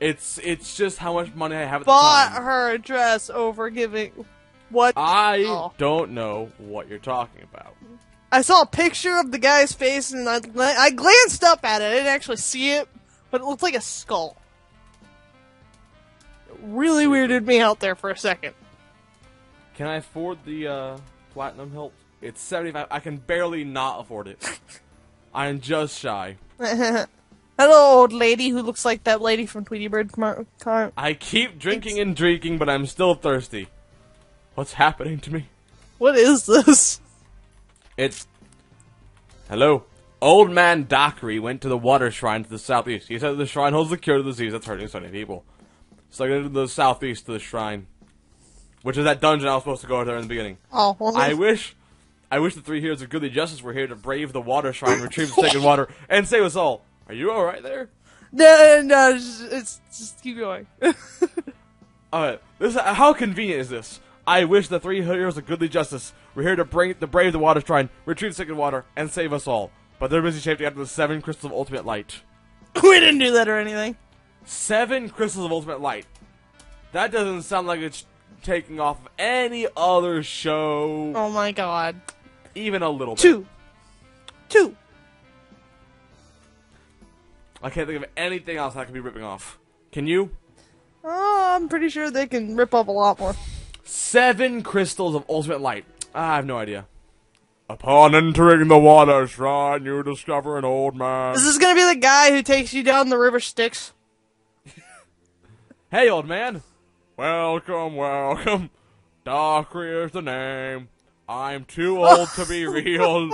[SPEAKER 1] It's it's just how much money I have at
[SPEAKER 2] Bought
[SPEAKER 1] the time.
[SPEAKER 2] her a dress over giving. What?
[SPEAKER 1] I
[SPEAKER 2] Oh.
[SPEAKER 1] don't know what you're talking about.
[SPEAKER 2] I saw a picture of the guy's face and I, I glanced up at it. I didn't actually see it, but it looked like a skull. It really weirded me out there for a second.
[SPEAKER 1] Can I afford the uh, platinum hilt? It's 75. I can barely not afford it. *laughs* I'm just shy. *laughs*
[SPEAKER 2] Hello, old lady who looks like that lady from Tweety Bird. Car-
[SPEAKER 1] I keep drinking and drinking, but I'm still thirsty. What's happening to me?
[SPEAKER 2] what is this?
[SPEAKER 1] It's. Hello? Old man Dockery went to the water shrine to the southeast. He said the shrine holds the cure to the disease that's hurting so many people. So I go to the southeast to the shrine. Which is that dungeon I was supposed to go there in the beginning.
[SPEAKER 2] Oh, well,
[SPEAKER 1] I wish, I wish the three heroes of goodly justice were here to brave the water shrine, retrieve the sacred water, and save us all. Are you all right there?
[SPEAKER 2] no, no, it's, it's just keep going. *laughs*
[SPEAKER 1] Alright, this how convenient is this? I wish the three heroes of goodly justice were here to bring to brave the water shrine, retrieve the sacred water, and save us all. But they're busy shaping after the seven crystals of ultimate light.
[SPEAKER 2] we didn't do that or anything.
[SPEAKER 1] Seven crystals of ultimate light. That doesn't sound like it's taking off of any other show,
[SPEAKER 2] Oh my god.
[SPEAKER 1] even a little bit.
[SPEAKER 2] Two. Two.
[SPEAKER 1] I can't think of anything else I could be ripping off. Can you?
[SPEAKER 2] Oh, I'm pretty sure they can rip off a lot more.
[SPEAKER 1] Seven crystals of ultimate light. I have no idea. Upon entering the water shrine, you discover an old man.
[SPEAKER 2] Is this gonna be the guy who takes you down the river Styx? *laughs*
[SPEAKER 1] Hey, old man. Welcome, welcome. Dockery is the name. I'm too *laughs* old to be real.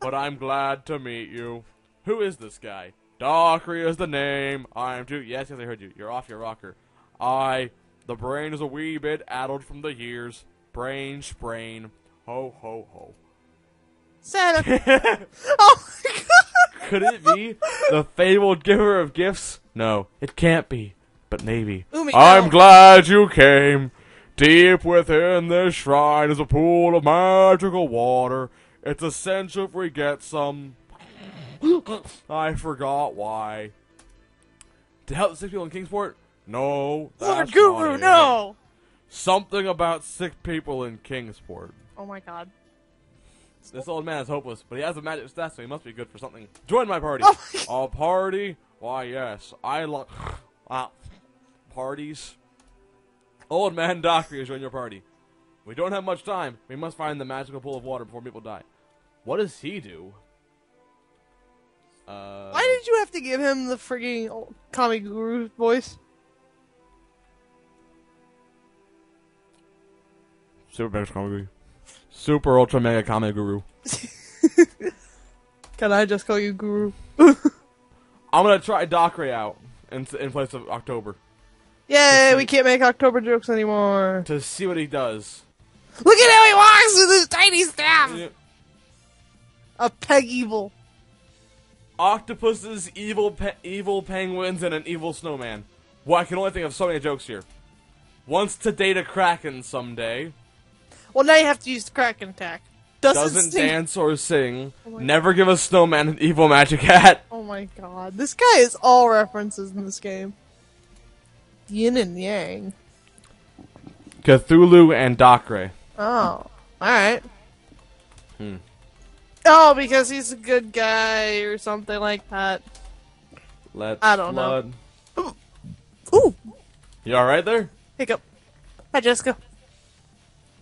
[SPEAKER 1] but I'm glad to meet you. Who is this guy? Dockery is the name. I'm too. Yes, yes, I heard you. You're off your rocker. I. The brain is a wee bit addled from the years. Brain sprain. Ho, ho, ho.
[SPEAKER 2] Santa. *laughs* oh my god.
[SPEAKER 1] Could it be the fabled giver of gifts? No, it can't be. But maybe.
[SPEAKER 2] Umi,
[SPEAKER 1] I'm
[SPEAKER 2] no.
[SPEAKER 1] glad you came. Deep within this shrine is a pool of magical water. It's essential if we get some. I forgot why. To help the sick people in Kingsport? No.
[SPEAKER 2] Lord Guru, no.
[SPEAKER 1] Something about sick people in Kingsport.
[SPEAKER 2] Oh my god.
[SPEAKER 1] This old man is hopeless, but he has a magic staff, so he must be good for something. Join my party.
[SPEAKER 2] Oh my
[SPEAKER 1] a party? Why, yes. I love *sighs* ah, parties. Old man Dockery is joined your party. We don't have much time. We must find the magical pool of water before people die. What does he do? Uh,
[SPEAKER 2] Why did you have to give him the frigging old Kami Guru voice?
[SPEAKER 1] Super Mega Comic Guru. Super Ultra Mega Comic Guru. *laughs*
[SPEAKER 2] Can I just call you Guru? *laughs*
[SPEAKER 1] I'm gonna try Dockery out in, in place of October
[SPEAKER 2] Yay, we can't make October jokes anymore.
[SPEAKER 1] to see what he does.
[SPEAKER 2] Look at how he walks with his tiny staff! A peg evil.
[SPEAKER 1] octopuses, evil pe- evil penguins, and an evil snowman. Well, I can only think of so many jokes here. Wants to date a kraken someday.
[SPEAKER 2] Well, now you have to use the Kraken attack. Doesn't,
[SPEAKER 1] Doesn't dance or sing.
[SPEAKER 2] Oh my
[SPEAKER 1] never give a snowman an evil magic hat.
[SPEAKER 2] Oh my god. This guy is all references in this game. Yin and Yang.
[SPEAKER 1] Cthulhu and Dockery.
[SPEAKER 2] Oh. Alright.
[SPEAKER 1] Hmm.
[SPEAKER 2] Oh, because he's a good guy or something like that.
[SPEAKER 1] Let's
[SPEAKER 2] I don't know.
[SPEAKER 1] flood.
[SPEAKER 2] Ooh!
[SPEAKER 1] You alright there?
[SPEAKER 2] Hiccup. Hi, Jessica.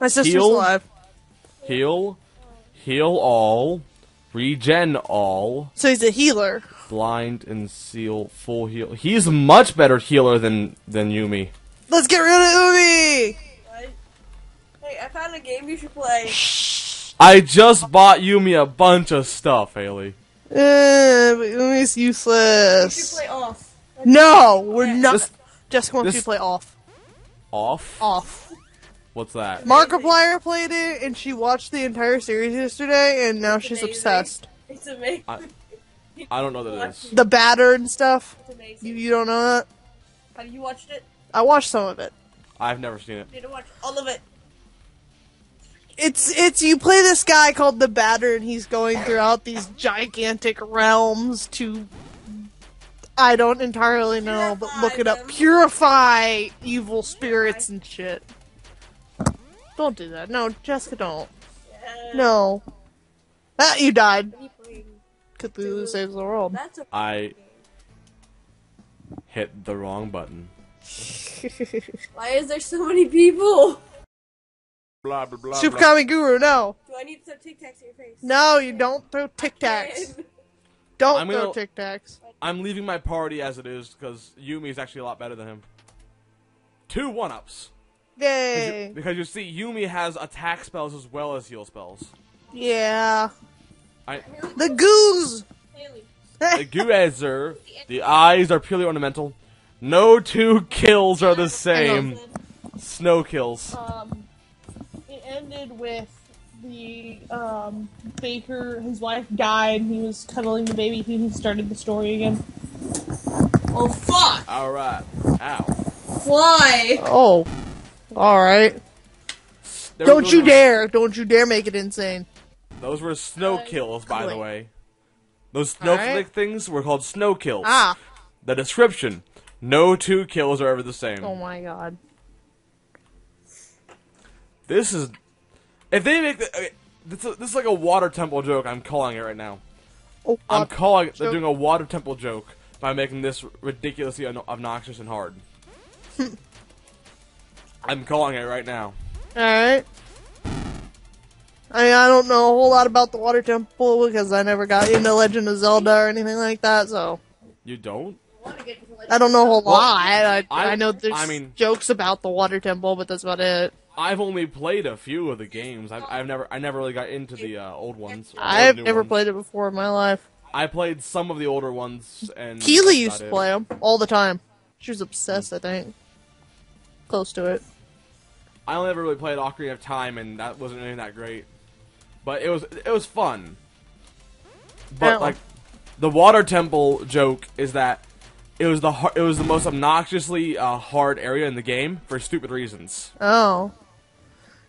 [SPEAKER 2] My sister's
[SPEAKER 1] Heal?
[SPEAKER 2] alive.
[SPEAKER 1] Heal. Heal all. Regen all.
[SPEAKER 2] So he's a healer.
[SPEAKER 1] Blind and seal full heal. He's a much better healer than than Yumi.
[SPEAKER 2] Let's get rid of Umi!
[SPEAKER 4] What? Hey, I found a game you should play.
[SPEAKER 1] I just bought Yumi a bunch of stuff, Haley.
[SPEAKER 2] Uh, but Umi's
[SPEAKER 4] You should
[SPEAKER 2] useless.
[SPEAKER 4] play off.
[SPEAKER 2] No, we're not.
[SPEAKER 1] This-
[SPEAKER 2] Jessica wants
[SPEAKER 1] this-
[SPEAKER 2] you to play off.
[SPEAKER 1] Off?
[SPEAKER 2] Off.
[SPEAKER 1] What's that?
[SPEAKER 2] Markiplier played it, and she watched the entire series yesterday, and now
[SPEAKER 4] It's
[SPEAKER 2] she's
[SPEAKER 4] amazing.
[SPEAKER 2] obsessed.
[SPEAKER 4] It's amazing.
[SPEAKER 1] I- *laughs* I don't know what that is.
[SPEAKER 2] The batter and stuff.
[SPEAKER 4] It's amazing.
[SPEAKER 2] You, you don't know that?
[SPEAKER 4] Have you watched it?
[SPEAKER 2] I watched some of it.
[SPEAKER 1] I've never seen it.
[SPEAKER 4] You need to watch all of it.
[SPEAKER 2] It's it's you play this guy called the Batter, and he's going throughout these gigantic realms to. I don't entirely know, but look it up.
[SPEAKER 4] them.
[SPEAKER 2] Purify evil spirits and shit. Don't do that. No, Jessica, don't.
[SPEAKER 4] Yeah.
[SPEAKER 2] No. Ah, you died.
[SPEAKER 4] What you playing?
[SPEAKER 2] Cthulhu saves the world.
[SPEAKER 4] That's a
[SPEAKER 1] I hit the wrong button. *laughs*
[SPEAKER 4] Why is there so many people?
[SPEAKER 1] Blah blah blah.
[SPEAKER 2] Super Kami Guru, no.
[SPEAKER 4] Do I need to throw Tic Tacs in your face?
[SPEAKER 2] No, you don't throw Tic Tacs. Don't
[SPEAKER 1] I'm
[SPEAKER 2] throw
[SPEAKER 1] gonna-
[SPEAKER 2] Tic Tacs.
[SPEAKER 1] I'm leaving my party as it is because Yumi is actually a lot better than him. Two one ups.
[SPEAKER 2] Yay.
[SPEAKER 1] Because you see, Yumi has attack spells as well as heal spells.
[SPEAKER 2] Yeah.
[SPEAKER 1] I
[SPEAKER 2] The goose!
[SPEAKER 1] The Guezer, the eyes are purely ornamental. No two kills are the same. Snow kills.
[SPEAKER 2] um, it ended with the um, baker. His wife died. He was cuddling the baby. He started the story again.
[SPEAKER 4] Oh fuck!
[SPEAKER 1] All right. Ow.
[SPEAKER 4] Why?
[SPEAKER 2] Oh, all right.
[SPEAKER 1] They were
[SPEAKER 2] Don't you dare! Don't you dare make it insane.
[SPEAKER 1] Those were snow
[SPEAKER 4] Uh,
[SPEAKER 1] kills, by the way. Those snowflake things were called snow kills.
[SPEAKER 2] Ah.
[SPEAKER 1] The description: No two kills are ever the same.
[SPEAKER 2] Oh my god.
[SPEAKER 1] This is. If they make the, okay, this, is, this is like a water temple joke. I'm calling it right now.
[SPEAKER 2] Oh,
[SPEAKER 1] I'm calling. They're doing a water temple joke by making this ridiculously obnoxious and hard. *laughs* I'm calling it right now.
[SPEAKER 2] Alright. I mean, I don't know a whole lot about the Water Temple because I never got into Legend of Zelda or anything like that, so.
[SPEAKER 1] You don't?
[SPEAKER 4] I want to
[SPEAKER 2] I don't know a whole
[SPEAKER 1] Well,
[SPEAKER 2] lot. I, I,
[SPEAKER 1] I-
[SPEAKER 2] know there's
[SPEAKER 1] I mean-
[SPEAKER 2] jokes about the water temple, but that's about it.
[SPEAKER 1] I've only played a few of the games. I've, I've never, I never really got into the uh, old ones.
[SPEAKER 2] I've never
[SPEAKER 1] ones.
[SPEAKER 2] played it before in my life.
[SPEAKER 1] I played some of the older ones, and
[SPEAKER 2] Keely used to
[SPEAKER 1] about
[SPEAKER 2] play them all the time. She was obsessed, I think. Close to it.
[SPEAKER 1] I only ever really played Ocarina of Time, and that wasn't even that great. But it was, it was fun. But
[SPEAKER 2] Oh.
[SPEAKER 1] like, the water temple joke is that it was the it was the most obnoxiously uh, hard area in the game for stupid reasons.
[SPEAKER 2] Oh.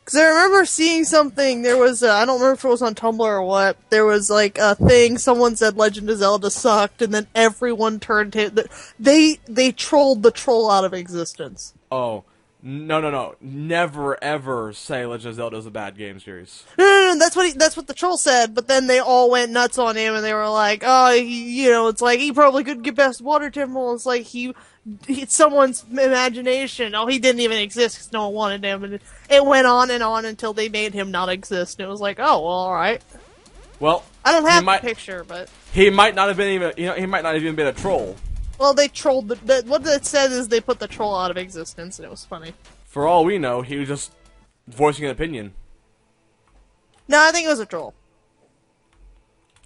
[SPEAKER 2] Because I remember seeing something. There was, I I don't remember if it was on Tumblr or what. There was like a thing. Someone said Legend of Zelda sucked, and then everyone turned to th- they they trolled the troll out of existence.
[SPEAKER 1] Oh, no, no, no! Never ever say Legend of Zelda is a bad game series.
[SPEAKER 2] No, no, no, that's what he, that's what the troll said. But then they all went nuts on him, and they were like, "Oh, he, you know, it's like he probably couldn't get past water temple. It's like he, it's someone's imagination. Oh, he didn't even exist because no one wanted him." And it, went on and on until they made him not exist. And it was like, "Oh, well, all right."
[SPEAKER 1] Well,
[SPEAKER 2] I don't have the picture, but
[SPEAKER 1] he might not have been even. You know, he might not have even been a troll.
[SPEAKER 2] Well, they trolled the, the. What it said is they put the troll out of existence, and it was funny.
[SPEAKER 1] For all we know, he was just voicing an opinion.
[SPEAKER 2] No, I think it was a troll.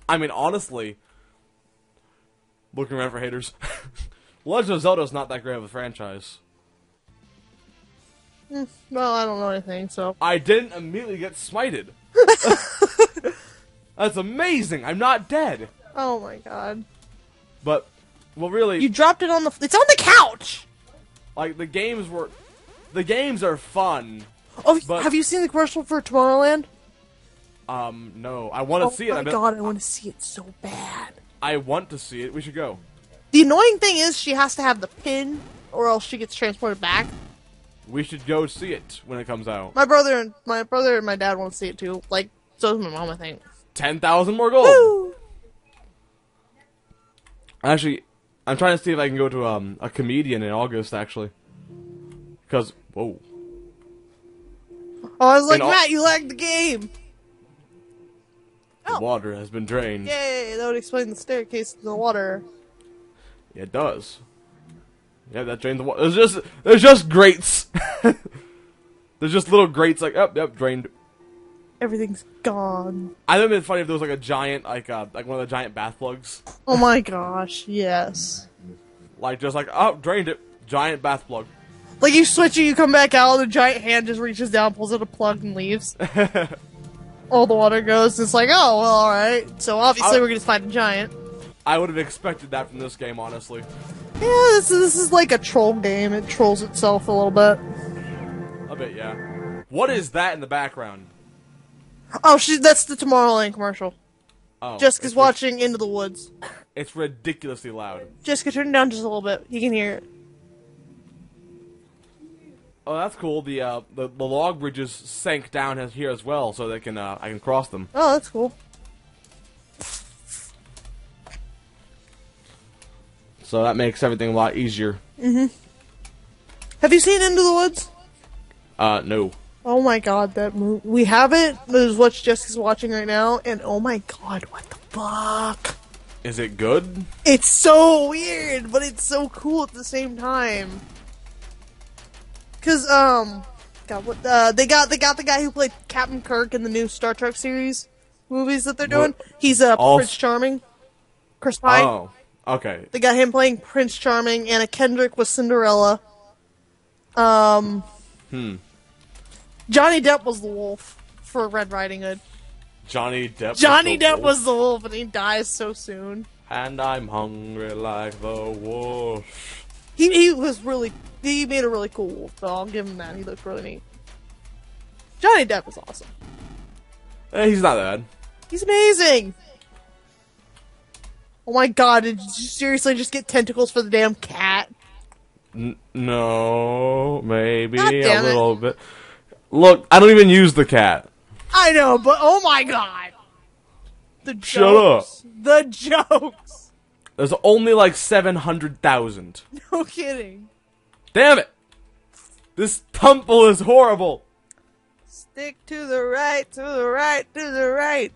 [SPEAKER 1] I mean, honestly, looking around for haters, *laughs* Legend of Zelda is not that great of a franchise.
[SPEAKER 2] Hmm, well, I don't know anything, so
[SPEAKER 1] I didn't immediately get smited. *laughs* That's amazing. I'm not dead.
[SPEAKER 2] oh my god,
[SPEAKER 1] But, well, really,
[SPEAKER 2] you dropped it on the. It's on the couch.
[SPEAKER 1] like the games were, the games are fun.
[SPEAKER 2] Oh,
[SPEAKER 1] But-
[SPEAKER 2] have you seen the commercial for Tomorrowland?
[SPEAKER 1] Um, no, I want to
[SPEAKER 2] oh
[SPEAKER 1] see it. Oh my
[SPEAKER 2] god, I want to see it so bad.
[SPEAKER 1] I want to see it. We should go.
[SPEAKER 2] The annoying thing is she has to have the pin, or else she gets transported back.
[SPEAKER 1] We should go see it when it comes out.
[SPEAKER 2] My brother and my brother and my dad want to see it too. Like, so does my mom, I think.
[SPEAKER 1] Ten thousand more gold.
[SPEAKER 2] Woo!
[SPEAKER 1] Actually, I'm trying to see if I can go to um a comedian in August. Actually, because whoa,
[SPEAKER 2] Oh, I was like,
[SPEAKER 1] In
[SPEAKER 2] Matt, you lagged the game.
[SPEAKER 1] the
[SPEAKER 2] Oh.
[SPEAKER 1] water has been drained.
[SPEAKER 2] Yay! That would explain the staircase to the water.
[SPEAKER 1] Yeah, it does. Yeah, that drains the water. There's just there's just grates. *laughs* there's just little grates like up, yep, drained.
[SPEAKER 2] Everything's gone.
[SPEAKER 1] I think it'd been funny if there was like a giant like uh like one of the giant bath plugs,
[SPEAKER 2] Oh my gosh, yes.
[SPEAKER 1] like just like oh drained it, giant bath plug.
[SPEAKER 2] Like you switch it, you come back out, and the giant hand just reaches down, pulls out a plug, and leaves. *laughs* All the water goes. It's like, oh well, all right. So obviously
[SPEAKER 1] I-
[SPEAKER 2] we're gonna find a giant.
[SPEAKER 1] I would have expected that from this game, honestly.
[SPEAKER 2] Yeah, this is, this is like a troll game. It trolls itself a little bit.
[SPEAKER 1] A bit, yeah. What is that in the background?
[SPEAKER 2] Oh, she, that's the Tomorrowland commercial.
[SPEAKER 1] Oh,
[SPEAKER 2] Jessica's watching Into the Woods.
[SPEAKER 1] It's ridiculously loud.
[SPEAKER 2] Jessica, turn it down just a little bit. You can hear it.
[SPEAKER 1] Oh, that's cool. The uh, the, the log bridges sank down as- here as well, so they can uh, I can cross them.
[SPEAKER 2] Oh, that's cool.
[SPEAKER 1] So that makes everything a lot easier. Mhm.
[SPEAKER 2] Have you seen Into the Woods?
[SPEAKER 1] Uh, no.
[SPEAKER 2] Oh my god, that movie. We have it. This is what Jessica's watching right now, and oh my god, what the fuck?
[SPEAKER 1] Is it good?
[SPEAKER 2] It's so weird, but it's so cool at the same time. Cause um, God, what uh, they got they got the guy who played Captain Kirk in the new Star Trek series movies that they're doing.
[SPEAKER 1] What?
[SPEAKER 2] He's uh,
[SPEAKER 1] All-
[SPEAKER 2] Prince Charming, Chris Pine.
[SPEAKER 1] Oh, okay.
[SPEAKER 2] They got him playing Prince Charming. Anna Kendrick was Cinderella. Um,
[SPEAKER 1] Hmm.
[SPEAKER 2] Johnny Depp was the wolf for Red Riding Hood.
[SPEAKER 1] Johnny Depp.
[SPEAKER 2] Johnny Depp
[SPEAKER 1] wolf.
[SPEAKER 2] was the wolf, and he dies so soon.
[SPEAKER 1] And I'm hungry like the wolf.
[SPEAKER 2] He he was really he made a really cool wolf, so I'll give him that. He looked really neat. Johnny Depp is awesome.
[SPEAKER 1] Eh, he's not bad.
[SPEAKER 2] He's amazing. Oh my god, did you seriously just get tentacles for the damn cat?
[SPEAKER 1] N- no, maybe a
[SPEAKER 2] damn it.
[SPEAKER 1] little bit. Look, I don't even use the cat.
[SPEAKER 2] I know, but oh my god. The jokes.
[SPEAKER 1] Shut up.
[SPEAKER 2] The jokes.
[SPEAKER 1] There's only like 700,000. *laughs*
[SPEAKER 2] No kidding.
[SPEAKER 1] Damn it! This tumble is horrible!
[SPEAKER 2] Stick to the right, to the right, to the right.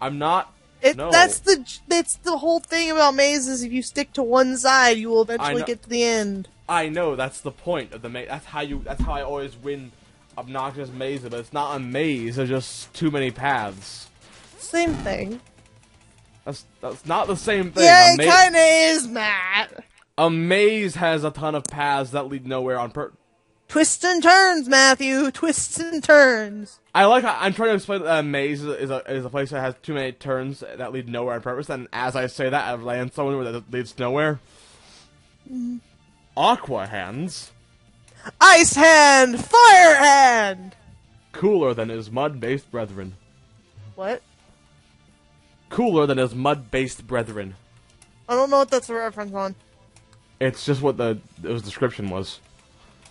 [SPEAKER 1] I'm not.
[SPEAKER 2] It,
[SPEAKER 1] No.
[SPEAKER 2] That's the that's the whole thing about mazes. If you stick to one side, you will eventually get to the end.
[SPEAKER 1] I know that's the point of the maze. That's how you. That's how I always win obnoxious maze, But it's not a maze. There's just too many paths.
[SPEAKER 2] Same thing.
[SPEAKER 1] That's that's not the same thing.
[SPEAKER 2] yeah, it kind of is, Matt.
[SPEAKER 1] a maze has a ton of paths that lead nowhere on purpose.
[SPEAKER 2] Twists and turns, Matthew. Twists and turns.
[SPEAKER 1] I like. I'm trying to explain that a maze is a, is a place that has too many turns that lead nowhere on purpose. And as I say that, I land somewhere that leads nowhere. Mm. Aqua hands
[SPEAKER 2] Ice hand, fire hand.
[SPEAKER 1] cooler than his mud-based brethren.
[SPEAKER 2] What?
[SPEAKER 1] Cooler than his mud-based brethren.
[SPEAKER 2] I don't know what that's a reference on.
[SPEAKER 1] It's just what the his description was.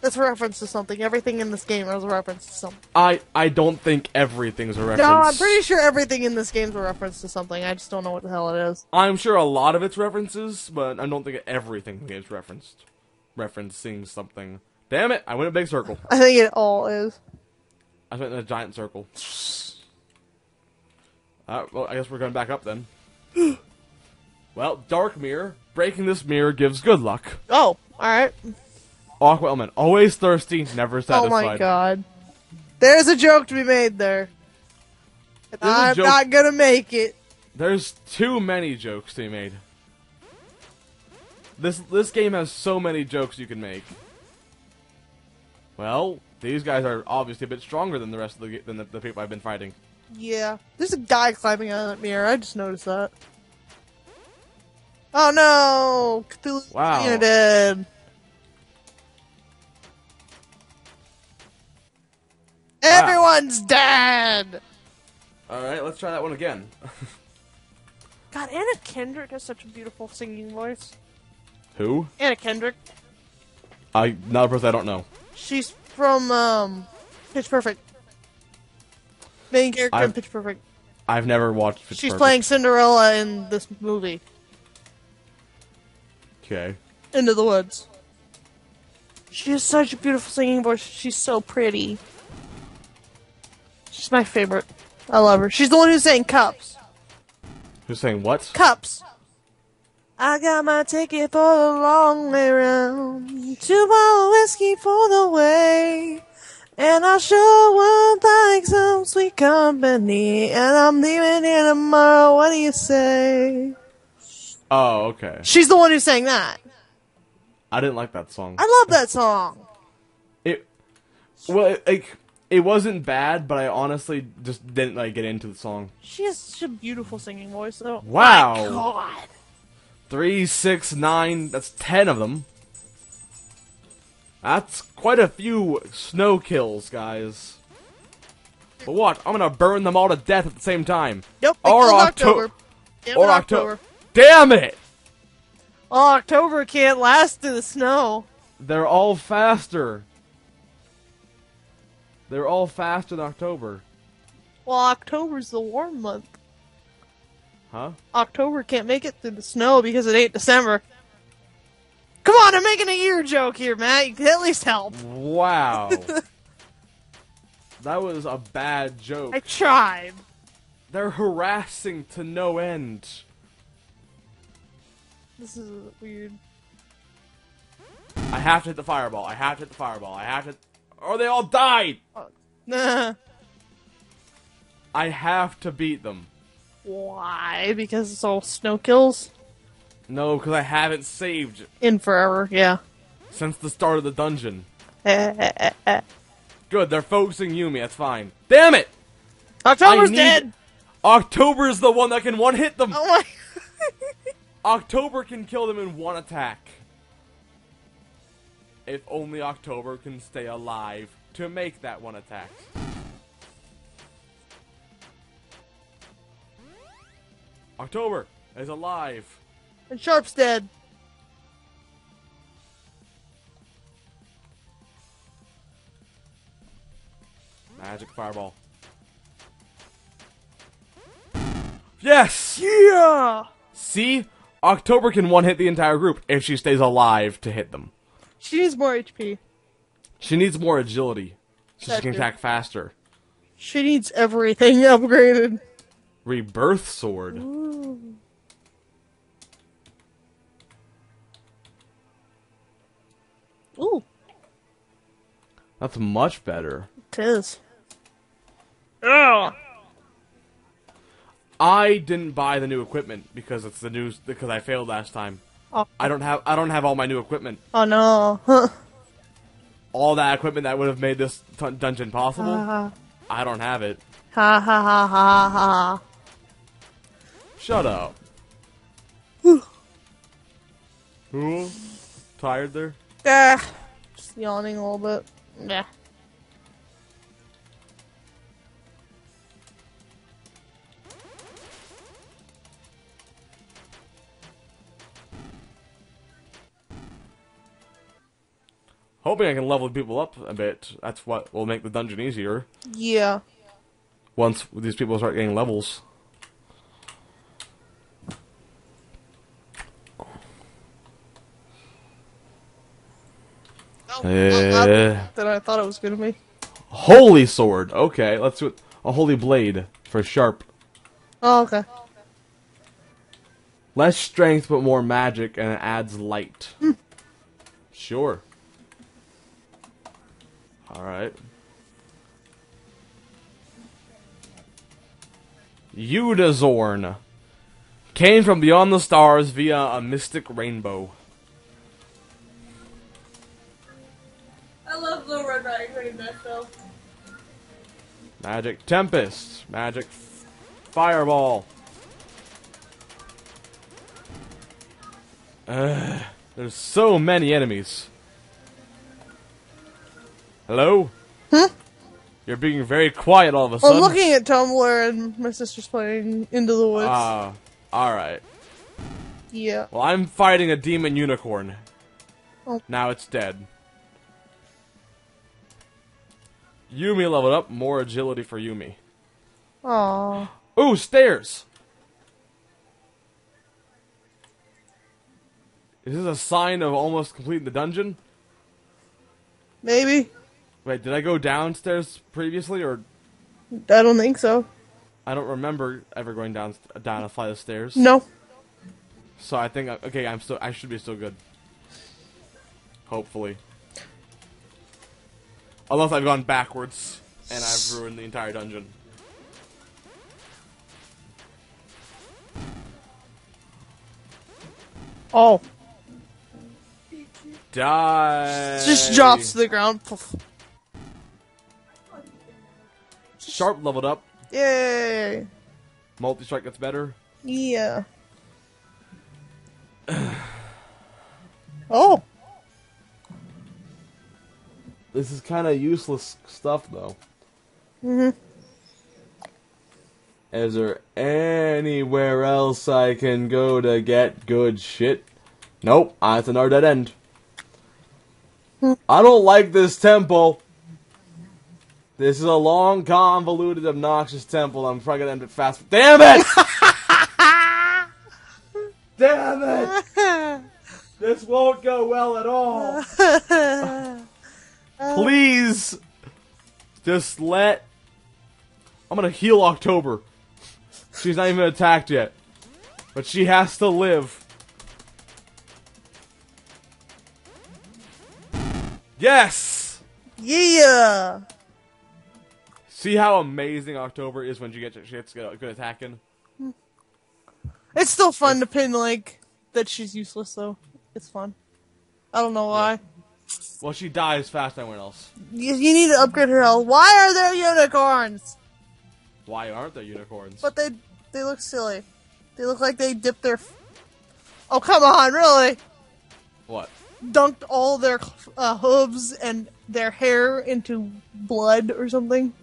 [SPEAKER 2] That's a reference to something. Everything in this game is a reference to something.
[SPEAKER 1] I I don't think everything's a reference.
[SPEAKER 2] No, I'm pretty sure everything in this game is a reference to something. I just don't know what the hell it is.
[SPEAKER 1] I'm sure a lot of it's references, but I don't think everything in the game's referenced. Referencing something. Damn it! I went a big circle.
[SPEAKER 2] I think it all is.
[SPEAKER 1] I went in a giant circle. Uh, well, I guess we're going back up then. *gasps* well, dark mirror. Breaking this mirror gives good luck.
[SPEAKER 2] Oh, alright.
[SPEAKER 1] Aqua element. Always thirsty, never satisfied.
[SPEAKER 2] Oh my god. There's a joke to be made there. And
[SPEAKER 1] There's a
[SPEAKER 2] I'm
[SPEAKER 1] joke-
[SPEAKER 2] not gonna make it.
[SPEAKER 1] There's too many jokes to be made. This this game has so many jokes you can make. Well, these guys are obviously a bit stronger than the rest of the than the, the people I've been fighting.
[SPEAKER 2] Yeah. There's a guy climbing on that mirror. I just noticed that. Oh no! Cthulhu's
[SPEAKER 1] Wow.
[SPEAKER 2] You're dead. Ah. Everyone's dead!
[SPEAKER 1] All right, let's try that one again. *laughs*
[SPEAKER 2] God, Anna Kendrick has such a beautiful singing voice.
[SPEAKER 1] Who?
[SPEAKER 2] Anna Kendrick.
[SPEAKER 1] I not a person I don't know.
[SPEAKER 2] She's from um, Pitch Perfect. Main character in
[SPEAKER 1] I've-
[SPEAKER 2] Pitch Perfect.
[SPEAKER 1] I've never watched. Pitch
[SPEAKER 2] She's
[SPEAKER 1] Perfect.
[SPEAKER 2] playing Cinderella in this movie,
[SPEAKER 1] Okay.
[SPEAKER 2] Into the Woods. She has such a beautiful singing voice. She's so pretty. She's my favorite. I love her. She's the one who sang Cups.
[SPEAKER 1] Who's saying what?
[SPEAKER 2] Cups. I got my ticket for the long way round. Two bottle whiskey for the way. And I sure would like some sweet company. And I'm leaving here tomorrow. What do you say?
[SPEAKER 1] Oh, okay.
[SPEAKER 2] She's the one who sang that.
[SPEAKER 1] I didn't like that song.
[SPEAKER 2] I love that song.
[SPEAKER 1] It well, it, like it wasn't bad, but I honestly just didn't like get into the song.
[SPEAKER 2] She has such a beautiful singing voice, though.
[SPEAKER 1] Wow.
[SPEAKER 2] My God.
[SPEAKER 1] Three, six, nine. That's ten of them. That's quite a few snow kills, guys. But what? I'm gonna burn them all to death at the same time.
[SPEAKER 2] Yep.
[SPEAKER 1] Or
[SPEAKER 2] Or
[SPEAKER 1] Octo-
[SPEAKER 2] October. Damn
[SPEAKER 1] or October.
[SPEAKER 2] October.
[SPEAKER 1] Damn it!
[SPEAKER 2] Well, October can't last through the snow.
[SPEAKER 1] They're all faster. They're all faster than October.
[SPEAKER 2] Well, October's the warm month.
[SPEAKER 1] Huh?
[SPEAKER 2] October can't make it through the snow because it ain't December. Come on, I'm making a year joke here, Matt. You can at least help.
[SPEAKER 1] Wow. *laughs* that was a bad joke.
[SPEAKER 2] I tried.
[SPEAKER 1] They're harassing to no end.
[SPEAKER 2] This is weird.
[SPEAKER 1] I have to hit the fireball. I have to hit the fireball. I have to. Or they all died!
[SPEAKER 2] Nah. *laughs*
[SPEAKER 1] I have to beat them.
[SPEAKER 2] Why? Because it's all snow kills
[SPEAKER 1] No, because I haven't saved
[SPEAKER 2] in forever. Yeah.
[SPEAKER 1] since the start of the dungeon. *laughs* Good, they're focusing Yumi. That's fine. Damn it! October's need-
[SPEAKER 2] dead.
[SPEAKER 1] October's the one that can one hit them.
[SPEAKER 2] Oh my. *laughs*
[SPEAKER 1] October can kill them in one attack. If only October can stay alive to make that one attack. October is alive.
[SPEAKER 2] and Sharpe's dead.
[SPEAKER 1] Magic fireball. Yes!
[SPEAKER 2] Yeah.
[SPEAKER 1] See? October can one hit the entire group if she stays alive to hit them.
[SPEAKER 2] She needs more HP.
[SPEAKER 1] She needs more agility so she
[SPEAKER 2] That's
[SPEAKER 1] can
[SPEAKER 2] good.
[SPEAKER 1] attack faster.
[SPEAKER 2] She needs everything *laughs* upgraded.
[SPEAKER 1] Rebirth Sword.
[SPEAKER 2] Ooh. Ooh.
[SPEAKER 1] That's much better.
[SPEAKER 2] It is. Ugh.
[SPEAKER 1] I didn't buy the new equipment because it's the new because I failed last time.
[SPEAKER 2] Oh.
[SPEAKER 1] I don't have I don't have all my new equipment.
[SPEAKER 2] Oh no. *laughs*
[SPEAKER 1] all that equipment that would have made this dungeon possible.
[SPEAKER 2] Uh -huh.
[SPEAKER 1] I don't have it.
[SPEAKER 2] Ha ha ha ha ha.
[SPEAKER 1] Shut up. Ooh, tired there?
[SPEAKER 2] Yeah. Just yawning a little bit. Yeah.
[SPEAKER 1] Hoping I can level people up a bit. That's what will make the dungeon easier.
[SPEAKER 2] Yeah.
[SPEAKER 1] Once these people start getting levels. Eh.
[SPEAKER 2] Than I thought it was gonna be.
[SPEAKER 1] Holy sword. Okay, let's do it. A holy blade for Sharpe.
[SPEAKER 2] Oh, okay.
[SPEAKER 1] Less strength but more magic and it adds light. Sure. Alright. Eudazorn. Came from beyond the stars via a mystic rainbow.
[SPEAKER 4] I love Little Red Riding Hood in that show.
[SPEAKER 1] Magic Tempest. Magic f- Fireball. Ugh, there's so many enemies. Hello?
[SPEAKER 2] Huh?
[SPEAKER 1] You're being very quiet all of a sudden.
[SPEAKER 2] I'm looking at Tumblr and my sister's playing Into the Woods.
[SPEAKER 1] Ah, alright.
[SPEAKER 2] yeah.
[SPEAKER 1] Well, I'm fighting a demon unicorn.
[SPEAKER 2] Oh.
[SPEAKER 1] Now it's dead. Yumi leveled up. More agility for Yumi.
[SPEAKER 2] Aww.
[SPEAKER 1] Ooh, stairs! Is this a sign of almost completing the dungeon?
[SPEAKER 2] Maybe.
[SPEAKER 1] Wait, did I go downstairs previously, or
[SPEAKER 2] I don't think so.
[SPEAKER 1] I don't remember ever going down down a flight of stairs?
[SPEAKER 2] No.
[SPEAKER 1] So I think okay, I'm still I should be still good. Hopefully. Unless I've gone backwards and I've ruined the entire dungeon.
[SPEAKER 2] Oh.
[SPEAKER 1] Die.
[SPEAKER 2] Just drops to the ground.
[SPEAKER 1] Sharpe leveled up.
[SPEAKER 2] Yay.
[SPEAKER 1] Multi strike gets better.
[SPEAKER 2] Yeah. *sighs* oh.
[SPEAKER 1] This is kind of useless stuff, though.
[SPEAKER 2] hmm
[SPEAKER 1] Is there anywhere else I can go to get good shit? Nope, it's another dead end. I don't like this temple. This is a long, convoluted, obnoxious temple. I'm probably gonna end it fast. Damn it! *laughs* Damn it! This won't go well at all. *laughs* Please, just let. I'm gonna heal October. She's not even attacked yet, but she has to live. Yes.
[SPEAKER 2] yeah.
[SPEAKER 1] See how amazing October is when she gets good good attacking. Hmm.
[SPEAKER 2] It's still fun to pin like that she's useless though. It's fun. I don't know why.
[SPEAKER 1] Well, she dies faster than anyone else.
[SPEAKER 2] You, you need to upgrade her health. Why are there unicorns?
[SPEAKER 1] Why aren't there unicorns?
[SPEAKER 2] But they they look silly. They look like they dipped their. F- oh come on, really?
[SPEAKER 1] what?
[SPEAKER 2] Dunked all their uh, hooves and their hair into blood or something.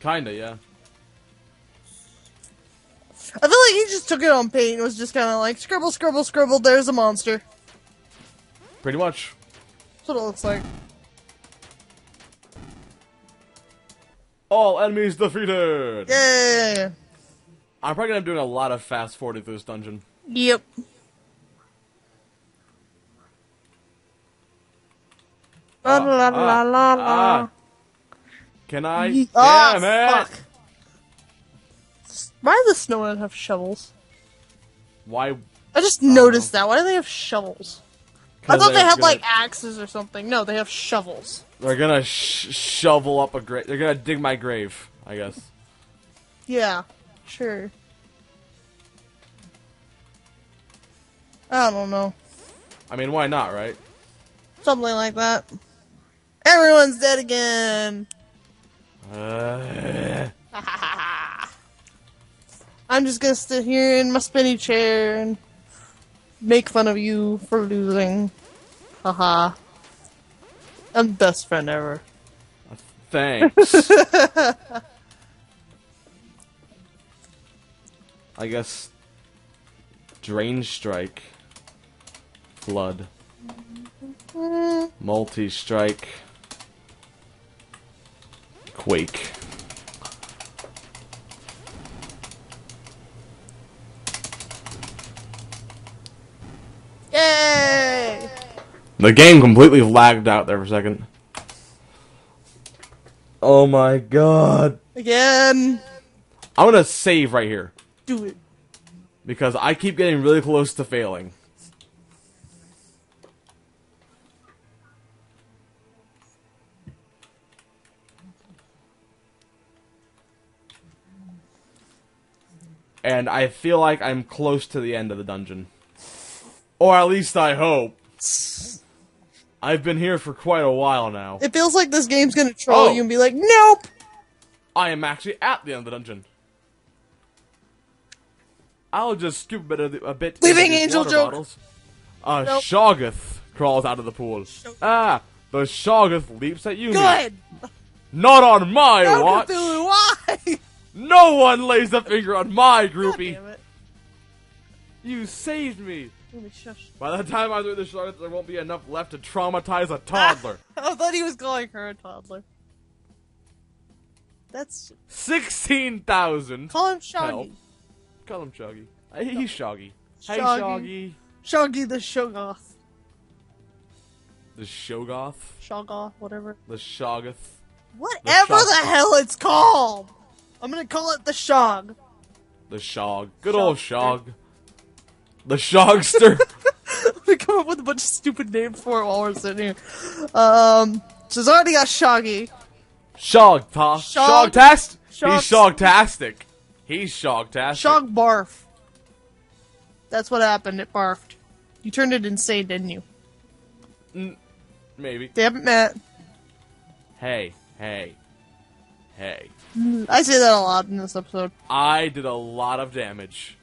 [SPEAKER 1] Kinda, yeah.
[SPEAKER 2] I feel like he just took it on paint and was just kind of like scribble, scribble, scribble. There's a monster.
[SPEAKER 1] Pretty much.
[SPEAKER 2] That's what it looks like.
[SPEAKER 1] All enemies defeated.
[SPEAKER 2] Yeah.
[SPEAKER 1] I'm probably gonna be doing a lot of fast forwarding through this dungeon.
[SPEAKER 2] Yep. La la la la la.
[SPEAKER 1] ah. Can I?
[SPEAKER 2] Ye-
[SPEAKER 1] Damn
[SPEAKER 2] ah,
[SPEAKER 1] it!
[SPEAKER 2] fuck. Why do the snowmen have shovels?
[SPEAKER 1] Why?
[SPEAKER 2] I just noticed that. Why do they have shovels? I thought they had like
[SPEAKER 1] gonna-
[SPEAKER 2] axes or something. No, they have shovels.
[SPEAKER 1] They're gonna sh- shovel up a grave. They're gonna dig my grave. I guess.
[SPEAKER 2] Yeah, sure. I don't know.
[SPEAKER 1] I mean, why not, right?
[SPEAKER 2] Something like that. Everyone's dead again.
[SPEAKER 1] Uh, *laughs*
[SPEAKER 2] I'm just gonna sit here in my spinny chair and make fun of you for losing. Haha. I'm best friend ever.
[SPEAKER 1] thanks. *laughs* I guess. Drain strike. Flood.
[SPEAKER 2] Mm,
[SPEAKER 1] Multi strike. Quake.
[SPEAKER 2] Yay!
[SPEAKER 1] The game completely lagged out there for a second. Oh my god.
[SPEAKER 2] Again.
[SPEAKER 1] I'm gonna save right here.
[SPEAKER 2] Do it.
[SPEAKER 1] Because I keep getting really close to failing. And I feel like I'm close to the end of the dungeon. Or at least I hope. I've been here for quite a while now.
[SPEAKER 2] It feels like this game's gonna troll
[SPEAKER 1] Oh.
[SPEAKER 2] you and be like, nope!
[SPEAKER 1] I am actually at the end of the dungeon. I'll just scoop a bit. Of the, a bit
[SPEAKER 2] Leaving angel joke.
[SPEAKER 1] bottles. A
[SPEAKER 2] Nope.
[SPEAKER 1] Shoggoth crawls out of the pool. Ah, the Shoggoth leaps at you.
[SPEAKER 2] Good!
[SPEAKER 1] Not on my
[SPEAKER 2] No,
[SPEAKER 1] watch.
[SPEAKER 2] Cthulhu, why?
[SPEAKER 1] No one lays a finger on my groupie. You saved me.
[SPEAKER 2] Let me shush.
[SPEAKER 1] By the time I'm through the Shoggoth, there won't be enough left to traumatize a toddler. *laughs*
[SPEAKER 2] I thought he was calling her a toddler. That's.
[SPEAKER 1] Sixteen thousand.
[SPEAKER 2] Call him
[SPEAKER 1] Help.
[SPEAKER 2] Shoggy.
[SPEAKER 1] Call him Shoggy. He's Shoggy. Hey,
[SPEAKER 2] Shoggy.
[SPEAKER 1] Shoggy.
[SPEAKER 2] Shoggy the Shoggoth.
[SPEAKER 1] The Shogoth.
[SPEAKER 2] Shoggoth, whatever.
[SPEAKER 1] The Shoggoth.
[SPEAKER 2] Whatever
[SPEAKER 1] Shog-
[SPEAKER 2] the hell it's called! I'm gonna call it the Shog.
[SPEAKER 1] The Shog. Good old Shog. The Shogster. *laughs*
[SPEAKER 2] we come up with a bunch of stupid names for it while we're sitting here. Um, so it's already got Shoggy.
[SPEAKER 1] Shog. Ta-
[SPEAKER 2] Shog-
[SPEAKER 1] Shogtast?
[SPEAKER 2] Shog-
[SPEAKER 1] He's Shogtastic. He's Shogtastic.
[SPEAKER 2] Shog barf. That's what happened. It barfed. You turned it insane, didn't you?
[SPEAKER 1] Maybe.
[SPEAKER 2] They Damn it, Matt.
[SPEAKER 1] Hey. Hey. Hey.
[SPEAKER 2] I say that a lot in this episode.
[SPEAKER 1] I did a lot of damage.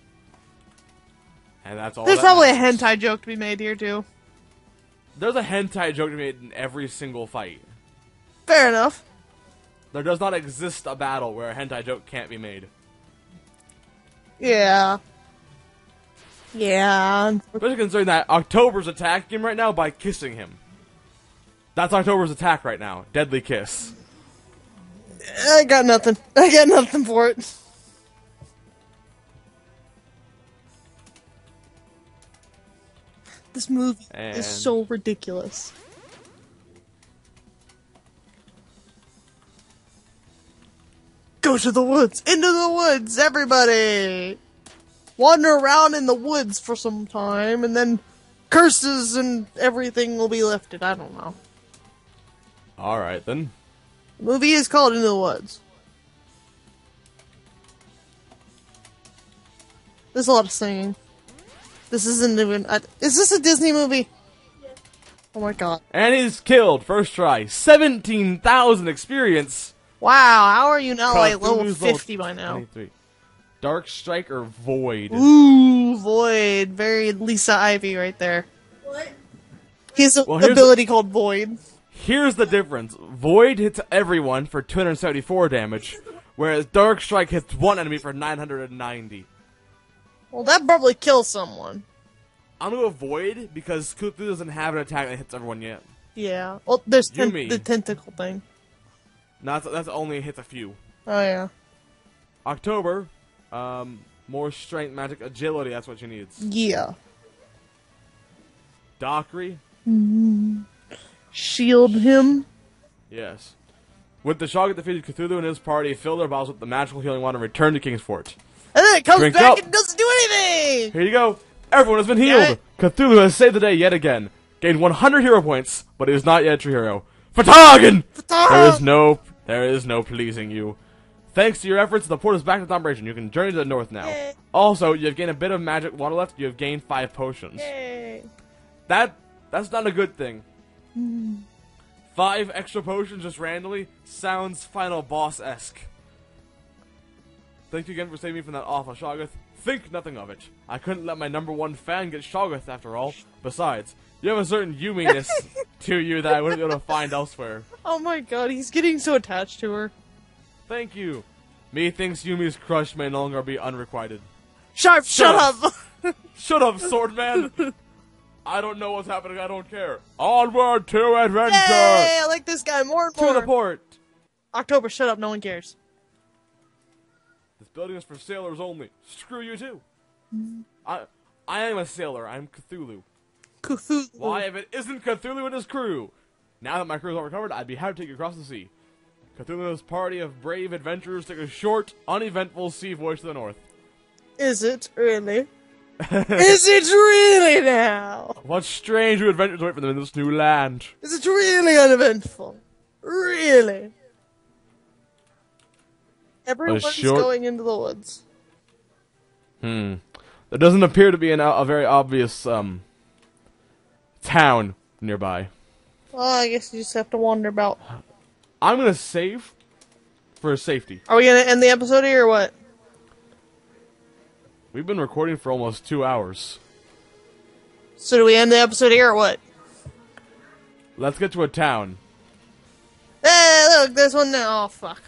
[SPEAKER 1] And that's all
[SPEAKER 2] There's
[SPEAKER 1] that
[SPEAKER 2] probably a hentai joke to be made here too.
[SPEAKER 1] There's a hentai joke to be made in every single fight.
[SPEAKER 2] Fair enough.
[SPEAKER 1] There does not exist a battle where a hentai joke can't be made.
[SPEAKER 2] Yeah. Yeah.
[SPEAKER 1] Especially considering that October's attacking him right now by kissing him. That's October's attack right now. Deadly kiss.
[SPEAKER 2] I got nothing. *laughs* I got nothing for it. This movie
[SPEAKER 1] And-
[SPEAKER 2] is so ridiculous. Go to the woods! Into the woods, everybody! Wander around in the woods for some time, and then curses and everything will be lifted. I don't know.
[SPEAKER 1] Alright then.
[SPEAKER 2] The movie is called Into the Woods. There's a lot of singing. This isn't even. I, is this a Disney movie? Oh my god.
[SPEAKER 1] And he's killed. First try. 17,000 experience.
[SPEAKER 2] Wow, how are you not like level 50 by now?
[SPEAKER 1] 23. Dark Strike or Void?
[SPEAKER 2] Ooh, Void. Very Lisa Ivy right there.
[SPEAKER 4] What?
[SPEAKER 2] He has an
[SPEAKER 1] Well, here's
[SPEAKER 2] ability called Void.
[SPEAKER 1] Here's the difference. Void hits everyone for 274 damage, whereas Dark Strike hits one enemy for 990.
[SPEAKER 2] Well, that probably kills someone.
[SPEAKER 1] I'm gonna avoid because Cthulhu doesn't have an attack that hits everyone yet.
[SPEAKER 2] Yeah. Well, there's ten- the tentacle thing.
[SPEAKER 1] No, that's, that's only hits a few.
[SPEAKER 2] Oh, yeah.
[SPEAKER 1] October, um, more strength, magic, agility. That's what she needs.
[SPEAKER 2] Yeah.
[SPEAKER 1] Dockery,
[SPEAKER 2] Shield him.
[SPEAKER 1] yes. With the shock Shoggoth defeated Cthulhu and his party, fill their bottles with the magical healing water and return to Kingsport.
[SPEAKER 2] And then it comes
[SPEAKER 1] Drink
[SPEAKER 2] back
[SPEAKER 1] up.
[SPEAKER 2] and doesn't do anything!
[SPEAKER 1] Here you go. Everyone has been healed. Cthulhu has saved the day yet again. gained 100 hero points, but is not yet a true hero. Fhtagn! There is no, there is no pleasing you. Thanks to your efforts, the port is back to operation. You can journey to the north now.
[SPEAKER 2] Yay.
[SPEAKER 1] Also, you have gained a bit of magic water left. You have gained five potions.
[SPEAKER 2] Yay.
[SPEAKER 1] That that's not a good thing. Hmm. Five extra potions just randomly sounds final boss esque. Thank you again for saving me from that awful Shoggoth. Think nothing of it. I couldn't let my number one fan get Shoggoth after all. Besides, you have a certain Yuminess *laughs* to you that I wouldn't be able to find elsewhere.
[SPEAKER 2] Oh my god, he's getting so attached to her.
[SPEAKER 1] Thank you. Methinks Yumi's crush may no longer be unrequited.
[SPEAKER 2] Sharpe, shut,
[SPEAKER 1] Shut
[SPEAKER 2] up! *laughs*
[SPEAKER 1] Shut up, Swordman! I don't know what's happening, I don't care. Onward to adventure!
[SPEAKER 2] Yay! I like this guy more and more!
[SPEAKER 1] To the port!
[SPEAKER 2] October, shut up, no one cares.
[SPEAKER 1] This building is for sailors only. Screw you too. Mm-hmm. I I am a sailor. I'm Cthulhu.
[SPEAKER 2] Cthulhu.
[SPEAKER 1] Why, if it isn't Cthulhu and his crew? Now that my crew is all recovered, I'd be happy to take you across the sea. Cthulhu and his party of brave adventurers take a short, uneventful sea voyage to the north.
[SPEAKER 2] Is it really? *laughs* Is it really now?
[SPEAKER 1] What strange new adventures await for them in this new land?
[SPEAKER 2] Is it really uneventful? Really? Everyone's
[SPEAKER 1] short-
[SPEAKER 2] going into the woods.
[SPEAKER 1] Hmm. There doesn't appear to be an, a very obvious um town nearby.
[SPEAKER 2] Well, I guess you just have to wander about.
[SPEAKER 1] I'm gonna save for safety.
[SPEAKER 2] Are we gonna end the episode here or what?
[SPEAKER 1] We've been recording for almost two hours.
[SPEAKER 2] So do we end the episode here or what?
[SPEAKER 1] Let's get to a town.
[SPEAKER 2] Hey, look, there's one now. Oh, fuck.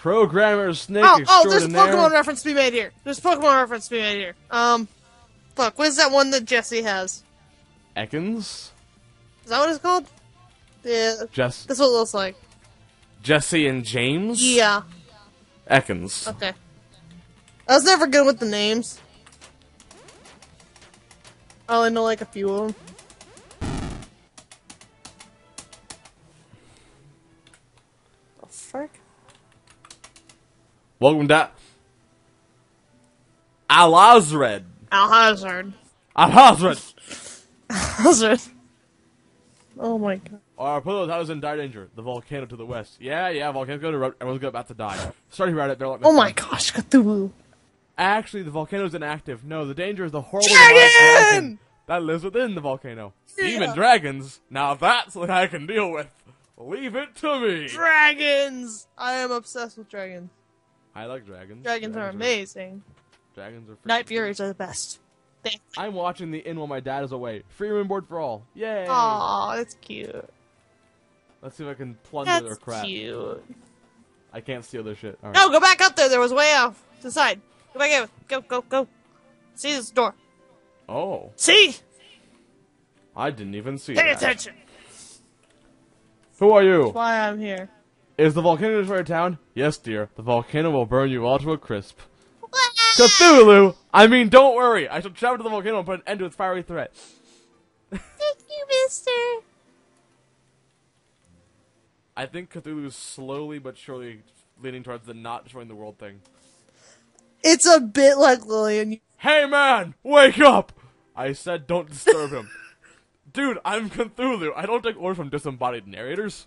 [SPEAKER 1] Programmer Snake
[SPEAKER 2] Oh, oh, there's. Pokemon reference to be made here. There's Pokemon reference to be made here. Um, fuck, what is that one that Jesse has?
[SPEAKER 1] Ekans,
[SPEAKER 2] Is that what it's called? Yeah,
[SPEAKER 1] Jess,
[SPEAKER 2] that's what it looks like.
[SPEAKER 1] Jesse and James.
[SPEAKER 2] Yeah,
[SPEAKER 1] Ekans.
[SPEAKER 2] okay. I was never good with the names. I only know like a few of them.
[SPEAKER 1] Welcome to Alazred.
[SPEAKER 2] Alhazard.
[SPEAKER 1] Alazred.
[SPEAKER 2] Hazard. Al Hazred. Hazard. Oh my god.
[SPEAKER 1] Our pillow house is in dire danger. The volcano to the west. Yeah, yeah, volcano's going to erupt. Everyone's about to die. Starting right at it there.
[SPEAKER 2] Like, oh my gosh, Cthulhu.
[SPEAKER 1] Actually, the volcano's inactive. No, the danger is the horrible
[SPEAKER 2] Dragon!
[SPEAKER 1] dragon that lives within the volcano.
[SPEAKER 2] Yeah.
[SPEAKER 1] Demon dragons. Now that's what I can deal with. Leave it to me.
[SPEAKER 2] Dragons! I am obsessed with dragons.
[SPEAKER 1] I like dragons.
[SPEAKER 2] Dragons are amazing.
[SPEAKER 1] Dragons are.
[SPEAKER 2] Night
[SPEAKER 1] cool.
[SPEAKER 2] Furies are the best.
[SPEAKER 1] I'm watching the inn while my dad is away. Free room board for all. Yay!
[SPEAKER 2] Aw, that's cute.
[SPEAKER 1] Let's see if I can plunder their
[SPEAKER 2] That's
[SPEAKER 1] crap.
[SPEAKER 2] cute.
[SPEAKER 1] I can't steal their shit. All right.
[SPEAKER 2] No, go back up there. There was way off to the side. Go back in. Go, go, go. See this door.
[SPEAKER 1] Oh,
[SPEAKER 2] See?
[SPEAKER 1] I didn't even see
[SPEAKER 2] Pay
[SPEAKER 1] that.
[SPEAKER 2] attention.
[SPEAKER 1] Who are you?
[SPEAKER 2] That's why I'm here.
[SPEAKER 1] Is the volcano destroyed town? Yes, dear. The volcano will burn you all to a crisp. Cthulhu! I mean, don't worry. I shall travel to the volcano and put an end to its fiery threat.
[SPEAKER 2] Thank you, mister.
[SPEAKER 1] I think Cthulhu is slowly but surely leaning towards the not destroying the world thing.
[SPEAKER 2] It's a bit like Lillian.
[SPEAKER 1] Hey man, wake up! I said don't disturb him. *laughs* Dude, I'm Cthulhu. I don't take orders from disembodied narrators.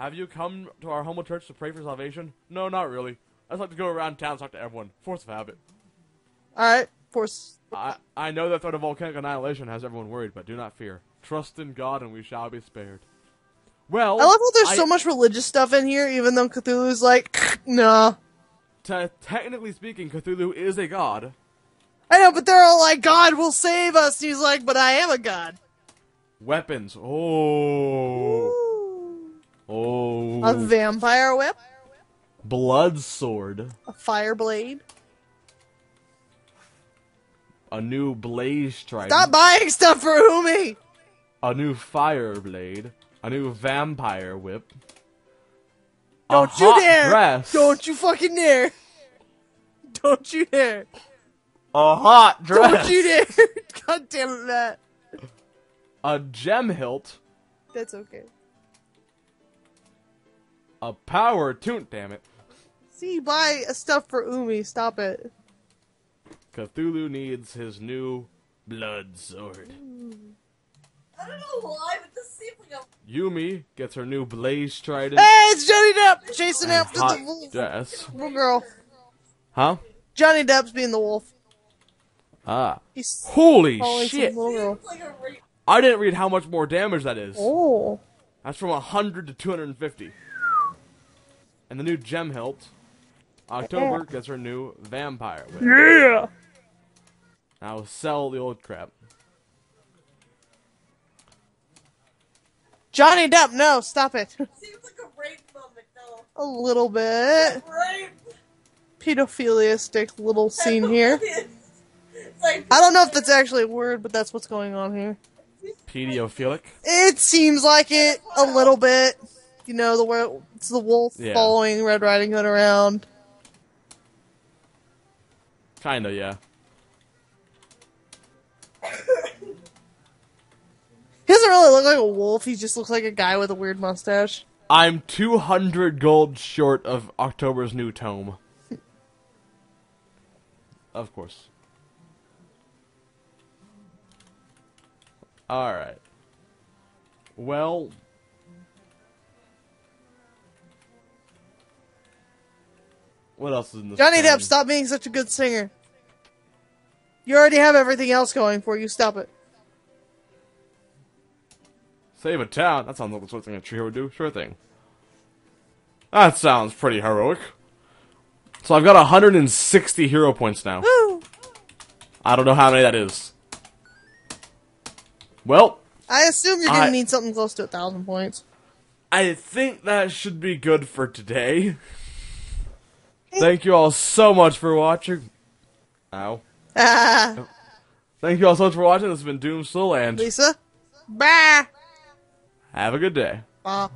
[SPEAKER 1] Have you come to our humble church to pray for salvation? No, not really. I just like to go around town and talk to everyone. Force of habit.
[SPEAKER 2] Alright, force.
[SPEAKER 1] I, I know that threat of volcanic annihilation has everyone worried, but do not fear. Trust in God and we shall be spared. Well,
[SPEAKER 2] I love how there's
[SPEAKER 1] I-
[SPEAKER 2] so much religious stuff in here, even though Cthulhu's like, *clears throat* nah.
[SPEAKER 1] te- technically speaking, Cthulhu is a god.
[SPEAKER 2] I know, but they're all like, God will save us. He's like, but I am a god.
[SPEAKER 1] Weapons. Oh. Oh.
[SPEAKER 2] A vampire whip,
[SPEAKER 1] Blood sword.
[SPEAKER 2] a fire blade.
[SPEAKER 1] A new blaze trident.
[SPEAKER 2] Stop buying stuff for Umi.
[SPEAKER 1] A new fire blade. A new vampire whip.
[SPEAKER 2] Don't you
[SPEAKER 1] hot
[SPEAKER 2] dare!
[SPEAKER 1] Dress.
[SPEAKER 2] Don't you fucking dare! Don't you dare!
[SPEAKER 1] A hot dress.
[SPEAKER 2] Don't you dare! *laughs* God damn it, Matt.
[SPEAKER 1] A gem hilt.
[SPEAKER 2] That's okay.
[SPEAKER 1] A power toon. Damn it.
[SPEAKER 2] See, buy stuff for Umi. Stop it.
[SPEAKER 1] Cthulhu needs his new Blood sword.
[SPEAKER 4] I don't know why, but this seems like a.
[SPEAKER 1] Yumi gets her new blaze trident.
[SPEAKER 2] Hey, it's Johnny Depp chasing
[SPEAKER 1] and
[SPEAKER 2] after
[SPEAKER 1] hot
[SPEAKER 2] the wolf.
[SPEAKER 1] dress.
[SPEAKER 2] Little girl.
[SPEAKER 1] Huh?
[SPEAKER 2] Johnny Depp's being the wolf.
[SPEAKER 1] Ah.
[SPEAKER 2] He's
[SPEAKER 1] Holy
[SPEAKER 2] following
[SPEAKER 1] shit!
[SPEAKER 2] little girl.
[SPEAKER 4] It's like a rape.
[SPEAKER 1] I didn't read how much more damage that is.
[SPEAKER 2] Oh.
[SPEAKER 1] That's from 100 to 250. And the new gem hilt. October gets her new vampire whip.
[SPEAKER 2] Yeah.
[SPEAKER 1] Now sell the old crap.
[SPEAKER 2] Johnny Depp, no, stop it.
[SPEAKER 4] Seems like a rape moment, though.
[SPEAKER 2] A little bit.
[SPEAKER 4] Rape.
[SPEAKER 2] Pedophiliastic little *laughs* scene here.
[SPEAKER 4] Like.
[SPEAKER 2] I don't know if that's actually a word, but that's what's going on here.
[SPEAKER 1] Pedophilic?
[SPEAKER 2] It seems like it a little bit. You know, the it's the wolf
[SPEAKER 1] Yeah.
[SPEAKER 2] following Red Riding Hood around.
[SPEAKER 1] Kinda, yeah. *laughs*
[SPEAKER 2] He doesn't really look like a wolf. He just looks like a guy with a weird mustache.
[SPEAKER 1] I'm 200 gold short of October's new tome. *laughs* of course. Alright. Well. What else is in this?
[SPEAKER 2] Johnny? Depp, stop being such a good singer. You already have everything else going for you. Stop it.
[SPEAKER 1] Save a town? That sounds like the sort of thing a tree would do. Sure thing. That sounds pretty heroic. So I've got 160 hero points now.
[SPEAKER 2] Woo!
[SPEAKER 1] I don't know how many that is. Well,
[SPEAKER 2] I assume you're gonna
[SPEAKER 1] I-
[SPEAKER 2] need something close to a thousand points.
[SPEAKER 1] I think that should be good for today. Thank you all so much for watching. Ow.
[SPEAKER 2] Ah, *laughs*
[SPEAKER 1] Thank you all so much for watching. This has been and
[SPEAKER 2] Lisa. Bah.
[SPEAKER 1] have a good day.
[SPEAKER 2] Bah.